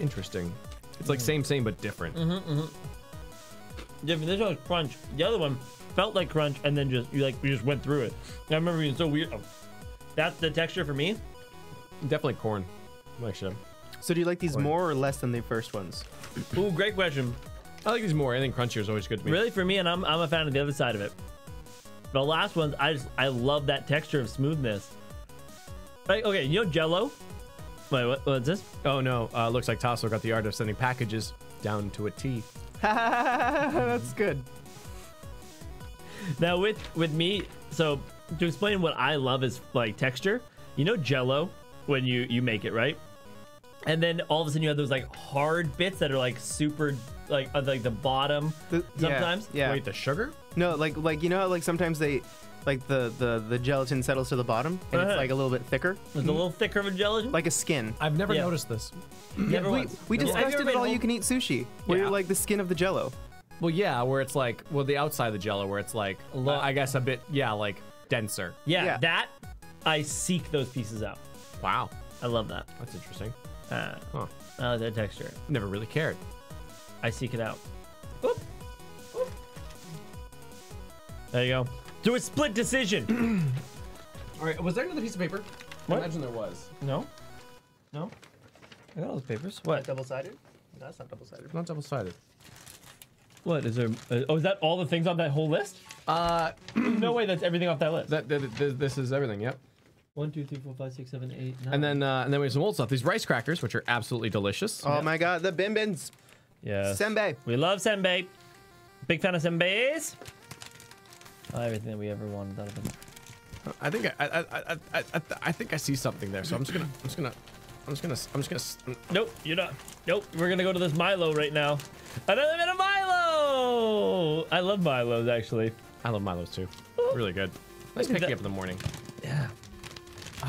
Interesting. It's like same, same, but different. Mm-hmm, mm-hmm. Different. This one was crunch. The other one felt like crunch, and then just you like you just went through it. I remember being so weird. Oh, that's the texture for me. Definitely corn. Like shit. So do you like these Or- more or less than the first ones? Ooh, great question. I like these more. Anything crunchier is always good to me. Really, for me, and I'm I'm a fan of the other side of it. The last ones, I just I love that texture of smoothness. Like okay, you know Jello. Wait, what, what's this? Oh no. Uh, looks like Tasso got the art of sending packages down to a T. That's good. Now with with me, so to explain what I love is like texture. You know Jello when you you make it right, and then all of a sudden you have those like hard bits that are like super like at like the bottom. The- Sometimes? Yeah. Wait, the sugar? No, like like you know how like sometimes they like the the the gelatin settles to the bottom and Uh-huh. it's like a little bit thicker, It's a little thicker of a gelatin. like a skin. I've never Yeah. noticed this. Never we we discussed it at all you can eat sushi, where Yeah. you're like the skin of the jello. Well, yeah, where it's like, well, the outside of the jello, where it's like, A lot- I guess a bit, yeah, like denser. Yeah, Yeah. that I seek those pieces out. Wow, I love that. that's interesting. Uh, Huh. I like that texture. Never really cared. I seek it out. Oop. Oop. There you go. Do a split decision. All right, was there another piece of paper? What? I imagine there was. no. No. I got all the papers. What? Double sided? No, That's not double sided. Not double sided. What is there? Uh, oh, is that all the things on that whole list? Uh, no way. That's everything off that list. that, that, that- this is everything. Yep. One, two, three, four, five, six, seven, eight, nine. And then, uh, and then we have some old stuff. These rice crackers, which are absolutely delicious. Oh my god, the bin bins. yes, Senbei. we love senbei. Big fan of senbeis. Oh, everything that we ever wanted out of them. I think I, I, I, I, I, I, I think I see something there. So I'm just gonna, I'm just gonna, I'm just gonna, I'm just gonna. Nope, you're not. Nope, we're gonna go to this Milo right now. Another bit of Milo. I love Milos actually. I love Milo's too. Really good. Nice Look at picking that. up in the morning. Yeah.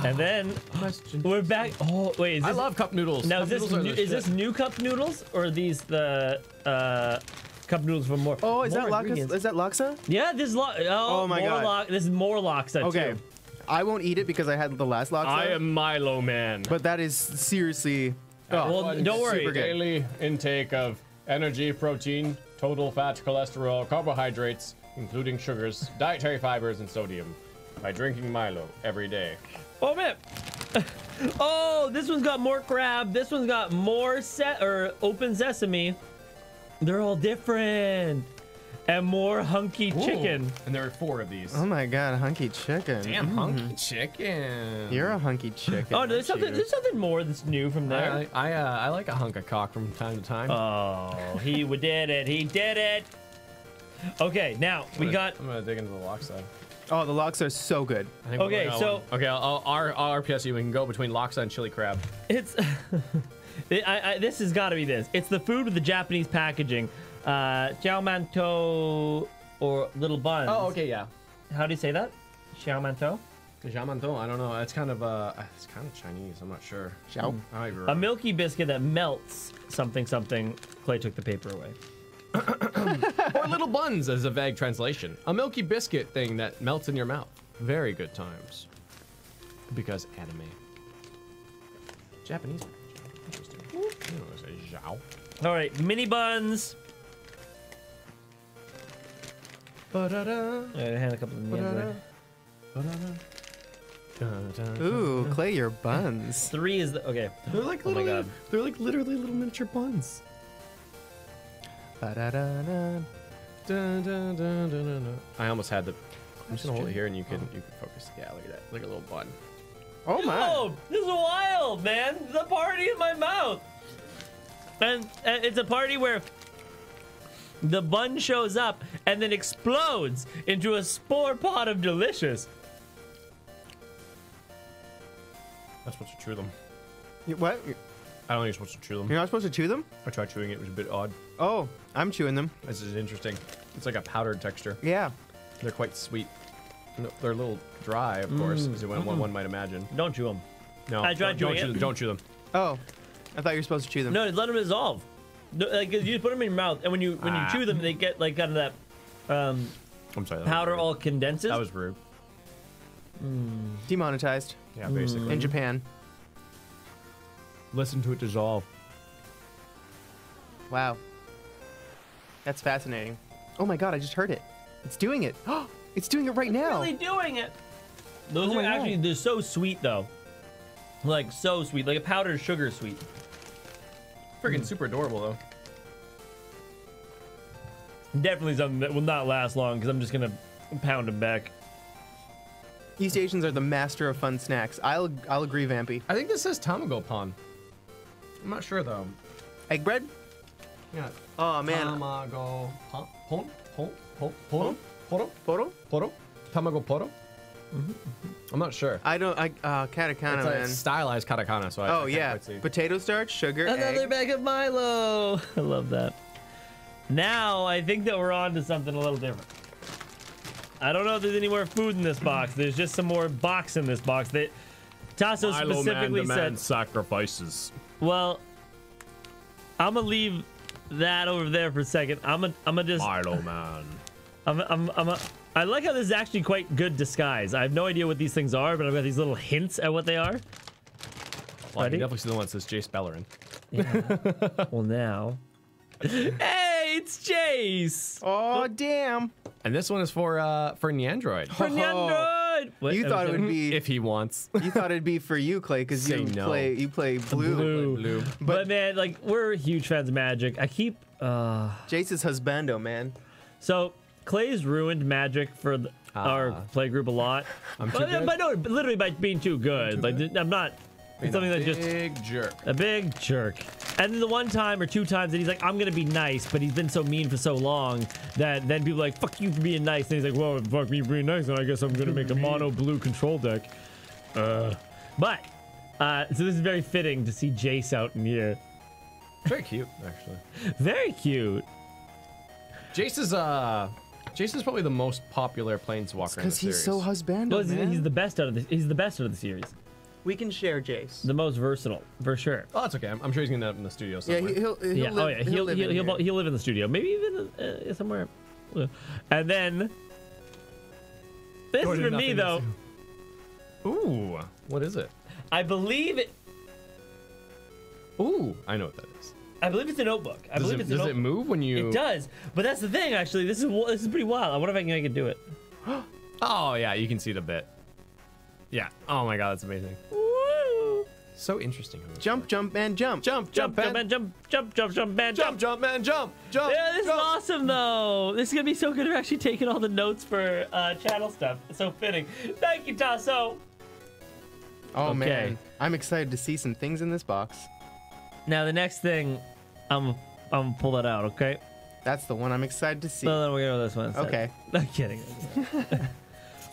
And then Question. we're back. Oh wait, is I this, love cup noodles. now Cup is this noodles new, the is this new cup noodles or are these the uh, cup noodles from more? Oh, is more that Laksa? Is that Laksa? Yeah, this is lo- oh, Oh my more God. Lock, this is more Laksa Okay. too. I won't eat it because I had the last Laksa. I am Milo man. But that is seriously. Oh, Well, don't worry. super good. Daily intake of energy, protein, total fat, cholesterol, carbohydrates, including sugars, dietary fibers, and sodium, by drinking Milo every day. Oh man. oh, this one's got more crab. This one's got more set or open sesame. They're all different. And more hunky chicken. And there are four of these. oh my god, hunky chicken. Damn, hunky chicken. You're a hunky chicken. Oh, there's aren't something. you? There's something more that's new from there. I, I, uh, I like a hunk of cock from time to time. Oh, he w- did it. He did it. Okay, now we I'm got. gonna- I'm gonna dig into the lock side. Oh, the lox are so good. I think we're Okay, going so- one. okay, I'll, I'll, our, our RPSU we can go between Laksa and chili crab. It's. it, I, I, this has got to be this. It's the food with the Japanese packaging. Uh, Xiao mantou or little buns. Oh, okay, yeah. How do you say that? Xiao mantou. Jamanto, I don't know. It's kind of uh, it's kind of Chinese. I'm not sure. Xiao. I might be A wrong. milky biscuit that melts something something. Clay took the paper away. Or little buns as a vague translation. A milky biscuit thing that melts in your mouth. Very good times. Because anime. Japanese. Interesting. You know, it's a zhao. All right, mini buns. Ba-da-da, I hand a couple of names there. Ooh, Clay, your buns. Three is the okay. They're like Oh my little, God. they're like literally little miniature buns. I almost had the. I'm just gonna hold it here and you can oh. you can focus. Yeah, look at that. Look at a little bun. Oh my. Oh, this is wild, man. The party in my mouth. And, and it's a party where the bun shows up and then explodes into a spore pot of delicious. I'm supposed to chew them. You- What? I don't think you're supposed to chew them. You're not supposed to chew them? I tried chewing it. It was a bit odd. Oh, I'm chewing them. This is interesting. It's like a powdered texture. Yeah. They're quite sweet. No, They're a little dry, of course, as one, one might imagine. Don't chew them. No, I tried don't, don't chewing chew it. them. Don't chew them. Oh, I thought you were supposed to chew them. No, let them dissolve. No, Like you just put them in your mouth, and when you when you Ah. chew them, they get like kind of that um, I'm sorry. that was powder rude. all condenses. That was rude. Demonetized Yeah, basically. in Japan. Listen to it dissolve. Wow. That's fascinating. Oh my god, I just heard it. It's doing it. Oh, it's doing it right now. really doing it. Those Oh are my God. actually they're so sweet though. Like so sweet, like a powdered sugar sweet. Freaking mm. super adorable though. Definitely something that will not last long because I'm just gonna pound them back. East Asians are the master of fun snacks. I'll I'll agree, Vampy. I think this says Tamago Pon. I'm not sure though. Egg bread? Yeah. Oh man. Tamago Pon? Pon? Pon? Pon? Poro? Poro? Photo? Poro? Tamago Poro? I'm not sure. I don't. I uh, katakana, It's a man. stylized katakana, so I, I Oh can't yeah, see. potato starch, sugar, Another egg. bag of Milo. I love that. Now I think that we're on to something a little different. I don't know if there's any more food in this box. There's just some more box in this box that Tasso specifically said. sacrifices. Well, I'm gonna leave that over there for a second. I'm gonna, I'm gonna just, Milo man. I'm, I'm, I'm a, I like how this is actually quite good disguise. I have no idea what these things are, but I've got these little hints at what they are. Well, I Ready? can definitely see the one that says Jace Beleren. Well, now. hey, it's Jace! Oh damn! And this one is for uh for Nyandroid. For Nyandroid! What- You thought it would be. if he wants. you thought it'd be for you, Clay, because you no. play you play blue. Blue. Blue. But, But- man, like, we're huge fans of Magic. I keep, uh, Jace's husbando, man. so Clay's ruined Magic for the, our Ah. play group a lot. I'm too But, good? but no, literally by being too good. like, I'm not, it's something that just, big jerk. A big jerk. And then the one time or two times that he's like, I'm gonna be nice, but he's been so mean for so long that then people are like, fuck you for being nice. And he's like, well, fuck me for being nice, and I guess I'm gonna make a mono blue control deck. Uh, but, uh, so this is very fitting to see Jace out in here. Very cute, actually. Very cute. Jace is uh Jace is probably the most popular planeswalker in the Because he's so series. husbando, Well, he's, man. he's the best out of the he's the best out of the series. We can share Jace. The most versatile, for sure. Oh, that's okay. I'm, I'm sure he's gonna end up in the studio yeah, somewhere. he, he'll, he'll yeah. live, oh yeah. He'll live he'll in he'll, he'll, live in the studio, maybe even uh, somewhere. And then this is for me though. Ooh, what is it? I believe it. Ooh, I know what that is. I believe it's a notebook. I Does, believe it, it's a does it move when you? It does, but that's the thing. Actually, this is this is pretty wild. I wonder if I can, I can do it. Oh yeah, you can see it a bit. Yeah. Oh my god, that's amazing. Woo! So interesting. Jump, jump, man, jump. jump, Jump, jump, man, jump, jump, jump, jump, man, jump, jump. jump, man, jump, jump. Yeah, this is awesome though. This is gonna be so good. We're actually taking all the notes for uh, channel stuff. It's so fitting. Thank you, Tasso. Oh Okay. man, I'm excited to see some things in this box. Now the next thing, I'm I'm gonna pull that out. Okay. That's the one I'm excited to see. No, then we're gonna go this one. instead. Okay. I'm kidding.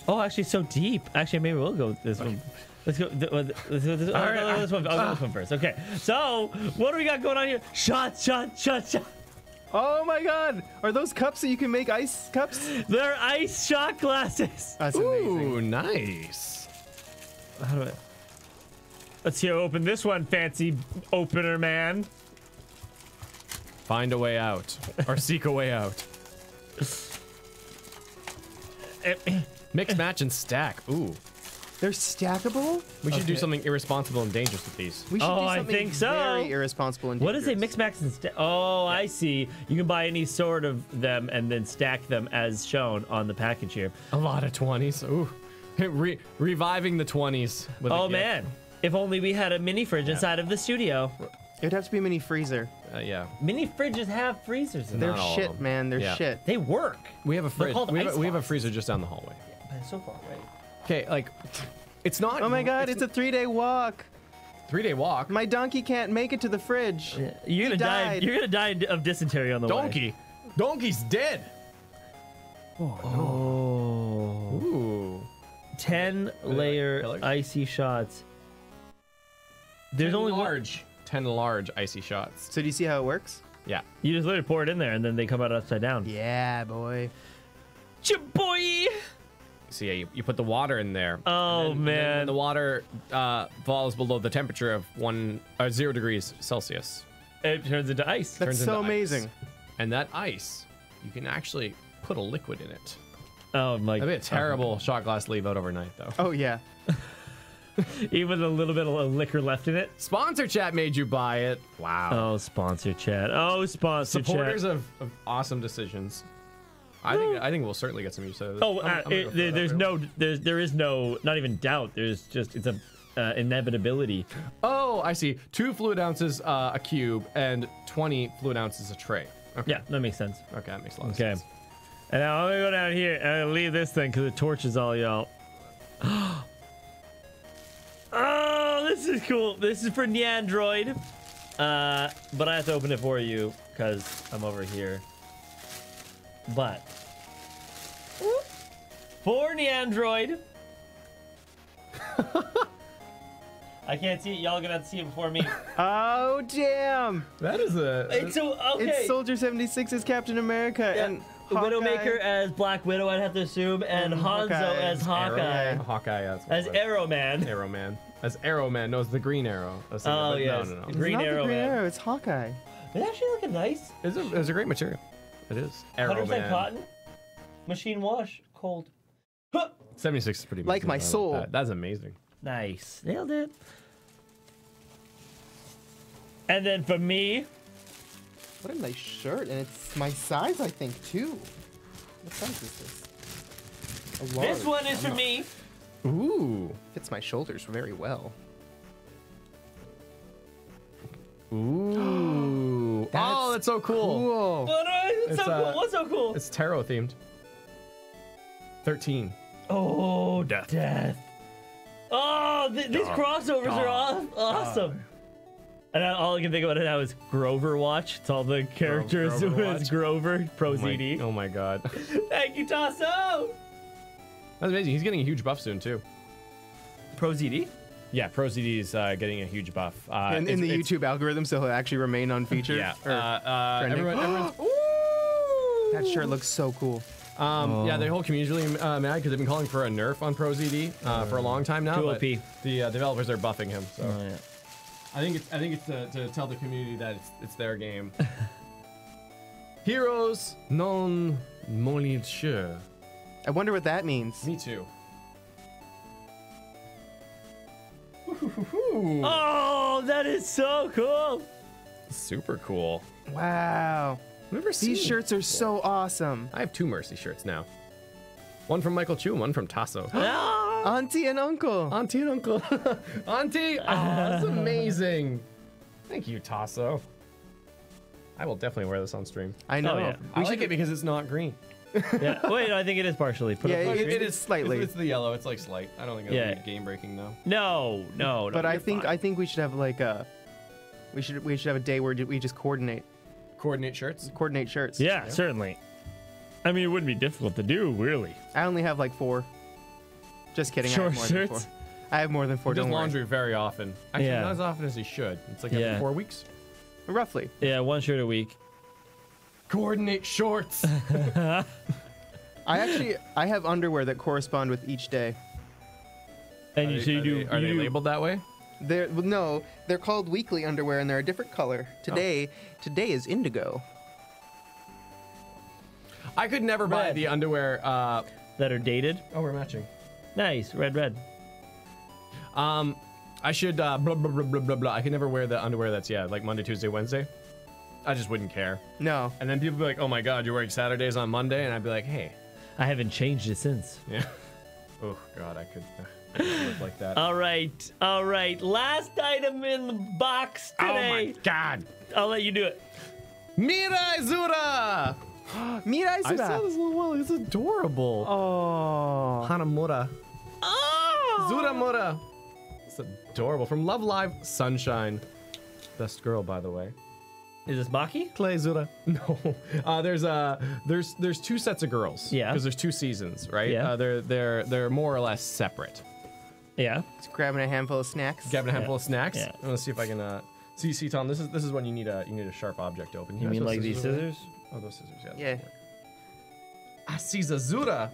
oh, actually, so deep. Actually, maybe we'll go with this one. Let's go. th- uh, Let's go. This, I'll right, go this one. I'll go this one first. Okay. So, what do we got going on here? Shot, shot, shot, shot. Oh my god! Are those cups that you can make ice cups? They're ice shot glasses. That's amazing. Ooh, nice. How do I? Let's hear open this one, fancy opener man. Find a way out, or seek a way out. Mix, match, and stack. Ooh, They're stackable? we should do something irresponsible and dangerous with these. We should Oh, do I think so. very irresponsible and dangerous. What is a dangerous. mix max and stack? Oh, I see. You can buy any sort of them and then stack them as shown on the package here. A lot of twenties. Ooh, Re- reviving the twenties. Oh man, if only we had a mini fridge inside of the studio. It'd have to be a mini freezer. Uh, yeah. Mini fridges have freezers in them. They're them. Not all shit, man. They're Yeah. shit. They work. We have a fridge. We have, a- we have a freezer just down the hallway. But so far away. Okay, like, it's not. Oh my god, it's a three day walk. three day walk. My donkey can't make it to the fridge. You're gonna die. You're gonna die of dysentery on the way. Donkey. Donkey's dead. Oh. oh. Ooh. 10 layer killers? icy shots. There's Ten only one. large. Ten large icy shots. So do you see how it works? Yeah. You just literally pour it in there and then they come out upside down. Yeah, boy. Chaboy! So yeah, you, you put the water in there. Oh, and then- and then man. the water uh, falls below the temperature of one uh, zero degrees Celsius. It turns into ice. That's turns so into ice. amazing. And that ice, you can actually put a liquid in it. Oh my! God. That'd be a terrible shot glass leave out overnight, though. Oh yeah. Even a little bit of liquor left in it. Sponsor chat made you buy it. Wow. Oh, sponsor chat. Oh, sponsor Supporters chat. of, of awesome decisions. I think I think we'll certainly get some use out of this. Oh, I'm- uh, I'm it- there- there's no, there's, there is no, not even doubt. There's just, it's a uh, inevitability. Oh, I see. Two fluid ounces uh, a cube and 20 fluid ounces a tray. Okay. Yeah, that makes sense. Okay, that makes a lot of Okay. sense. And now I'm gonna go down here and I'm gonna leave this thing because the torch is all y'all. oh, this is cool. This is for Nyandroid. Uh, but I have to open it for you because I'm over here. But for Nyandroid. I can't see it. Y'all gonna have to see it before me. Oh damn! That is a. It's so okay. It's Soldier 76 as Captain America Yeah. and Widowmaker Hawkeye. as Black Widow, I'd have to assume, and mm, And Hanzo Hawkeye as as Hawkeye, Arrow. Hawkeye as, as Arrow Man. Arrow Man. As Arrow Man. No, it's the Green Arrow. Oh, oh but yes. No, no, no. It's Green not the Green Man. Arrow. It's Hawkeye. It's actually looking nice. It's a, it's a great material. It is. Arrow 100% Man. cotton, machine wash, cold. Huh. 76 is pretty good. Like amazing. my I soul. that. That's amazing. Nice, nailed it. And then for me, What a nice shirt, and it's my size, I think, too. What size is this? A large. this one is for me. Ooh. Fits my shoulders very well. Ooh. oh, that's so cool. Cool. What are- it's It's, so uh, cool. What's so cool? It's tarot themed. 13. Oh, death. Death. Oh, th- these crossovers are aw- awesome. And I- all I can think about it now is Grover Watch. It's all the characters Grover as Watch. Grover, Pro Oh my, ZD. oh my god. Thank you, Tasso. That's amazing. He's getting a huge buff soon, too. ProZD? Yeah, ProZD is uh, getting a huge buff. Uh, in, in the YouTube algorithm, so he'll actually remain unfeatured. Yeah. or- Uh, uh, everyone, that shirt looks so cool. um, Yeah, the whole community's really uh, mad because they've been calling for a nerf on ProZD uh, for a long time now. Too but OP. The uh, developers are buffing him. So Oh, yeah. I think it's I think it's to, to tell the community that it's, it's their game. Heroes non moliture. I wonder what that means. Me too. Oh, that is so cool. Super cool. Wow. Never seen These shirts are so awesome. I have two Mercy shirts now. One from Michael Chu and one from Tasso. Ah, Auntie and uncle. Auntie and uncle. Auntie! Oh, that's amazing. Thank you, Tasso. I will definitely wear this on stream. I know. yeah. I We like should it because it's not green. yeah. Wait, no, I think it is partially. Put Yeah, up on it- it is slightly. It's, it's the yellow. It's like slight. I don't think it'll Yeah. be game breaking though. No, no, no. But I think fine. I think we should have like a we should we should have a day where we just coordinate Coordinate shirts. coordinate shirts. Yeah, certainly. I mean, it wouldn't be difficult to do, really. I only have like four. Just kidding. I Short have more than shirts? four. I have more than four. He does Don't worry. laundry very often. Actually, Yeah. not as often as he should. It's like every Yeah. four weeks. Roughly. Yeah, one shirt a week. Coordinate shorts. I actually I have underwear that correspond with each day. And Are you, they- so you are do. they- Are you they labeled that way? They're well, no, they're called weekly underwear and they're a different color. Today, today is indigo. I could never buy the underwear. Uh, that are dated? oh, we're matching. Nice, red, red. Um, I should uh, blah blah blah blah blah blah. I can never wear the underwear that's yeah like Monday, Tuesday, Wednesday. I just wouldn't care. No, And then people be like, "Oh my God, you're wearing Saturdays on Monday," and I'd be like, "Hey, I haven't changed it since. yeah." Oh God, I could I could look like that. All right, all right. Last item in the box oh today. oh today. my God, I'll let you do it. Mirai Zura! Mirai I saw Zura. this little while. It's adorable. Oh. Hanamaru. Oh, Zuramura. It's adorable. From Love Live Sunshine. Best girl, by the way. Is this Maki? Clay Zura. No. Uh, there's uh there's there's two sets of girls. Yeah. Because there's two seasons, right? Yeah. Uh, they're they're they're more or less separate. Yeah. Just grabbing a handful of snacks. Grabbing a handful Yeah. of snacks. Yeah. I'm gonna see if I can uh see see Tom. This is this is when you need a you need a sharp object to open. You guys mean know like these over there? scissors? Oh, those scissors. Yeah. Yeah. Asiza Zura.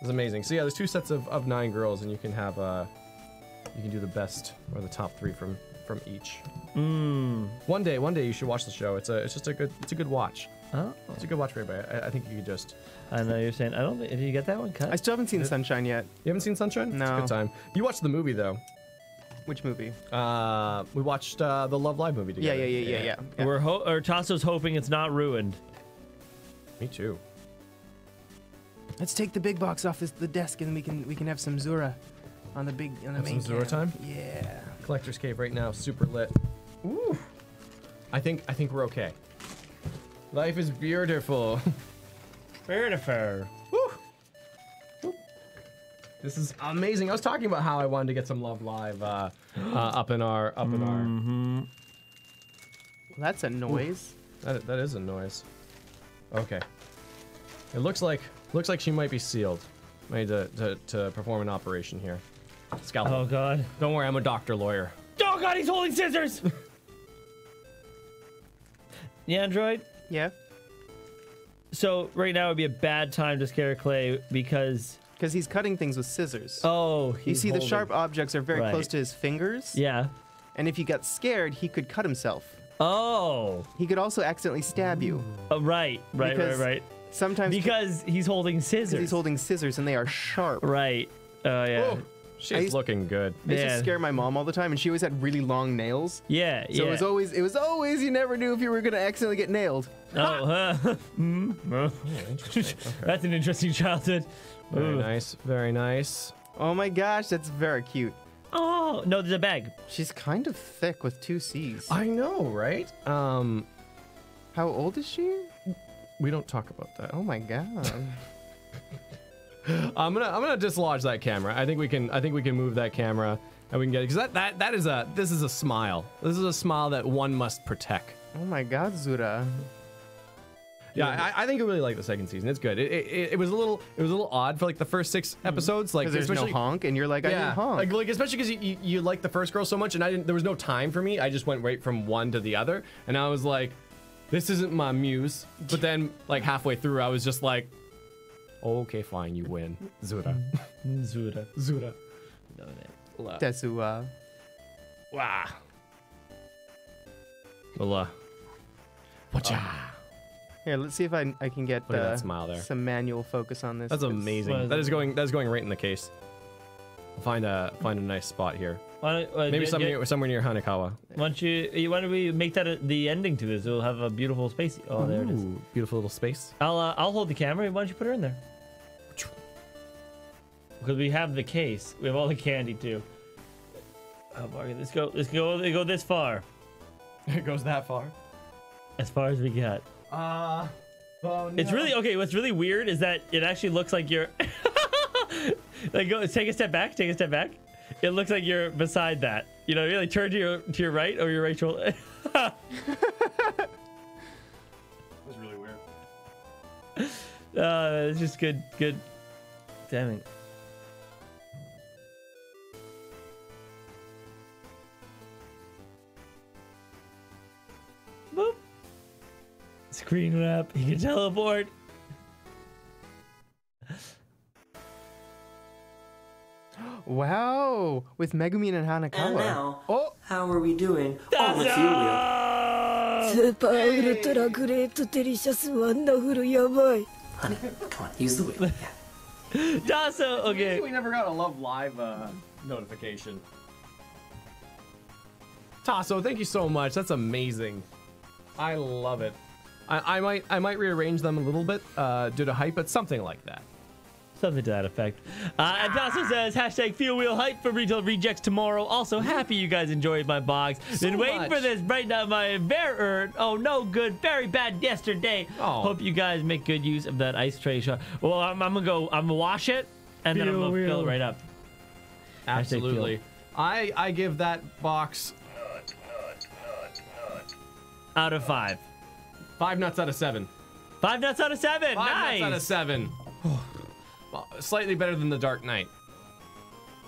It's amazing. So yeah, there's two sets of, of nine girls, and you can have uh, you can do the best or the top three from from each. Mmm. One day, one day you should watch the show. It's a it's just a good it's a good watch. Oh, It's a good watch for everybody. I, I think you could just. I know you're saying. I don't. think Did you get that one cut? I still haven't seen Sunshine yet. You haven't seen Sunshine? It's a No. good time. You watched the movie though. Which movie? Uh, we watched uh, the Love Live movie Yeah, together. yeah, yeah, yeah, yeah. yeah. We're ho- or Tasso's hoping it's not ruined. Me too. Let's take the big box off this, the desk and we can we can have some Zura on the big on the Have main some Zura cam. time? Yeah. Collector's Cave right now, super lit. Ooh. I think I think we're okay. Life is beautiful. Beautiful. This is amazing. I was talking about how I wanted to get some Love Live uh, uh, up in our up in our. Mm-hmm. Well, that's a noise. That, that is a noise. Okay. It looks like looks like she might be sealed. I need to, to, to perform an operation here. Scalpel. Oh God. Don't worry, I'm a doctor lawyer. Oh God, he's holding scissors. the android. Yeah. So right now would be a bad time to scare Clay because Because he's cutting things with scissors. oh, you he's see, the sharp objects are very Right. close to his fingers. Yeah. And if he got scared, he could cut himself. Oh. He could also accidentally stab you. Oh, right. Right. Because right. Right. Sometimes Because he's holding scissors. he's holding scissors and they are sharp. Right. Oh yeah. Oh, she's used- looking good. I used to scare my mom all the time, and she always had really long nails. Yeah. So yeah. it was always it was always you never knew if you were gonna accidentally get nailed. Oh, huh. Mm. Oh. Okay. That's an interesting childhood. Very Ooh. nice. Very nice. Oh my gosh, that's very cute. Oh no, there's a bag. She's kind of thick with two C's. I know, right? Um, How old is she? we don't talk about that. Oh my god. I'm gonna I'm gonna dislodge that camera. I think we can I think we can move that camera and we can get it because that, that that is a this is a smile. This is a smile that one must protect. oh my god, Zura. Yeah, I, I think I really like the second season. It's good. It, it, it was a little it was a little odd for like the first six mm-hmm. episodes. Like there's no honk, and you're like, I yeah, didn't honk. like like especially because you, you you like the first girl so much, and I didn't. There was no time for me. I just went right from one to the other, and I was like, this isn't my muse. But then like halfway through, I was just like, okay, fine, you win, Zura, Zura. Zura. No, that- La. Tetsuya. Wow. Well, watcha. Here, let's see if I I can get Look at uh, that smile there. some manual focus on this. That's amazing. What is That it? is going. That is going right in the case. Find a find a nice spot here. Why don't, uh, Maybe yeah, somewhere yeah, near, somewhere near Hanekawa. Why don't you? you- Why don't we make that a, the ending to this? We'll have a beautiful space. Oh, there it is. Ooh, Beautiful little space. I'll uh, I'll hold the camera. Why don't you put her in there? Because we have the case. We have all the candy too. Oh, boy, let's go. Let's go. Let's go this far. It goes that far. As far as we get. Uh, oh It's really okay. What's really weird is that it actually looks like you're. like, go take a step back. Take a step back. It looks like you're beside that. You know, you like turn to your to your right or your right shoulder. That's really weird. uh, it's just good. Good. Damn it. Boop. Screen wrap. He can teleport. Wow, with Megumin and Hanekawa. And now, oh. how are we doing? Oh, with Super Ultra Great Delicious Wonderful Yabai. Honey, come on, use the wheel. Yeah. Tasso, okay. We never got a Love Live uh, notification. Tasso, thank you so much. That's amazing. I love it. I, I might I might rearrange them a little bit uh, due to hype, but something like that. Something to that effect. Uh, and Tasso says, hashtag feel wheel hype for retail rejects tomorrow. Also, happy you guys enjoyed my box. So Been waiting much. for this right now. My very, er, oh no good, very bad yesterday. Oh. Hope you guys make good use of that ice tray shot. Well, I'm, I'm gonna go, I'm gonna wash it, and then I'm gonna fill it right up. Absolutely. I I give that box Out of five. five nuts out of seven. Five nuts out of seven. Five nice. nuts out of seven. Well, Slightly better than the Dark Knight.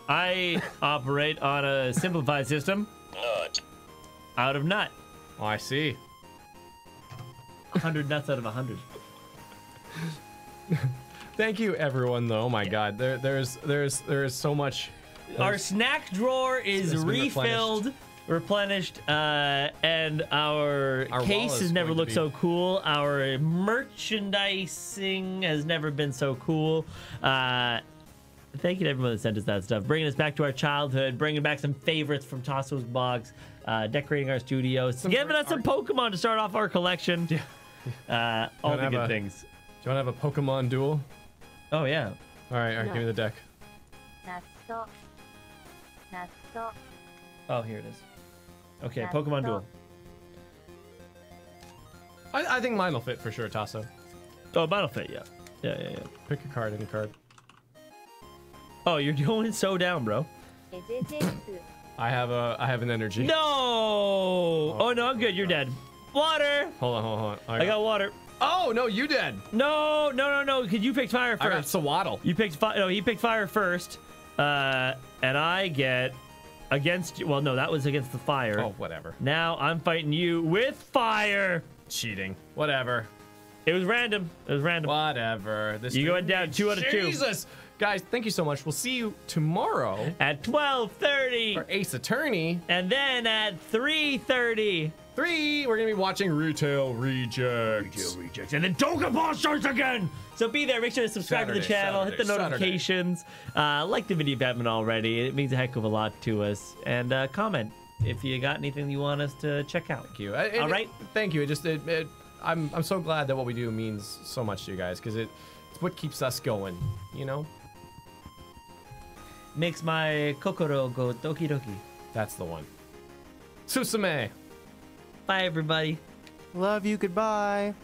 I operate on a simplified system. Nut. Out of nut. Oh, I see. 100 nuts out of 100. Thank you, everyone. Though, oh my God, there, there's, there's, there's so much. Our snack drawer is It's refilled, replenished, uh, and our, our case has never looked be... so cool. Our merchandising has never been so cool. Uh, thank you to everyone that sent us that stuff, bringing us back to our childhood, bringing back some favorites from Tasso's blogs, uh, decorating our studios, some giving us some Pokemon to start off our collection. Yeah. Uh, all the good a, things. Do you want to have a Pokemon duel? Oh yeah. All right, all right. No. Give me the deck. Oh, here it is. Okay, Pokemon Duel. I, I think mine will fit for sure, Tasso. Oh, mine will fit, yeah. Yeah, yeah, yeah. Pick a card, any card. Oh, you're doing so down, bro. I have a I have an energy. No! Oh, oh no, I'm good. You're dead. Water. Hold on, hold on, hold on. I, got, I got water. Oh no, you dead. No, no, no, no. Cause you picked fire first. I got Swaddle. You picked fire. No, he picked fire first. Uh, and I get against you. Well, no, that was against the fire. Oh, whatever. Now I'm fighting you with fire. Cheating. Whatever. It was random. It was random. Whatever. This You going down two out of two. Jesus, guys, thank you so much. We'll see you tomorrow At 12:30, for Ace Attorney and then at 3:30. three. We're gonna be watching Retail Rejects. Retail rejects, and then Dokapon starts again. So be there. Make sure to subscribe to the Saturday, channel, hit the Saturday, Saturday. notifications, uh, like the video if you haven't already. It means a heck of a lot to us. And uh, comment if you got anything you want us to check out. Thank you. I- it- All right. Thank you. It just it, it, I'm I'm so glad that what we do means so much to you guys because it it's what keeps us going. You know. Makes my kokoro go doki doki. That's the one. Susume. Bye, everybody. Love you. Goodbye.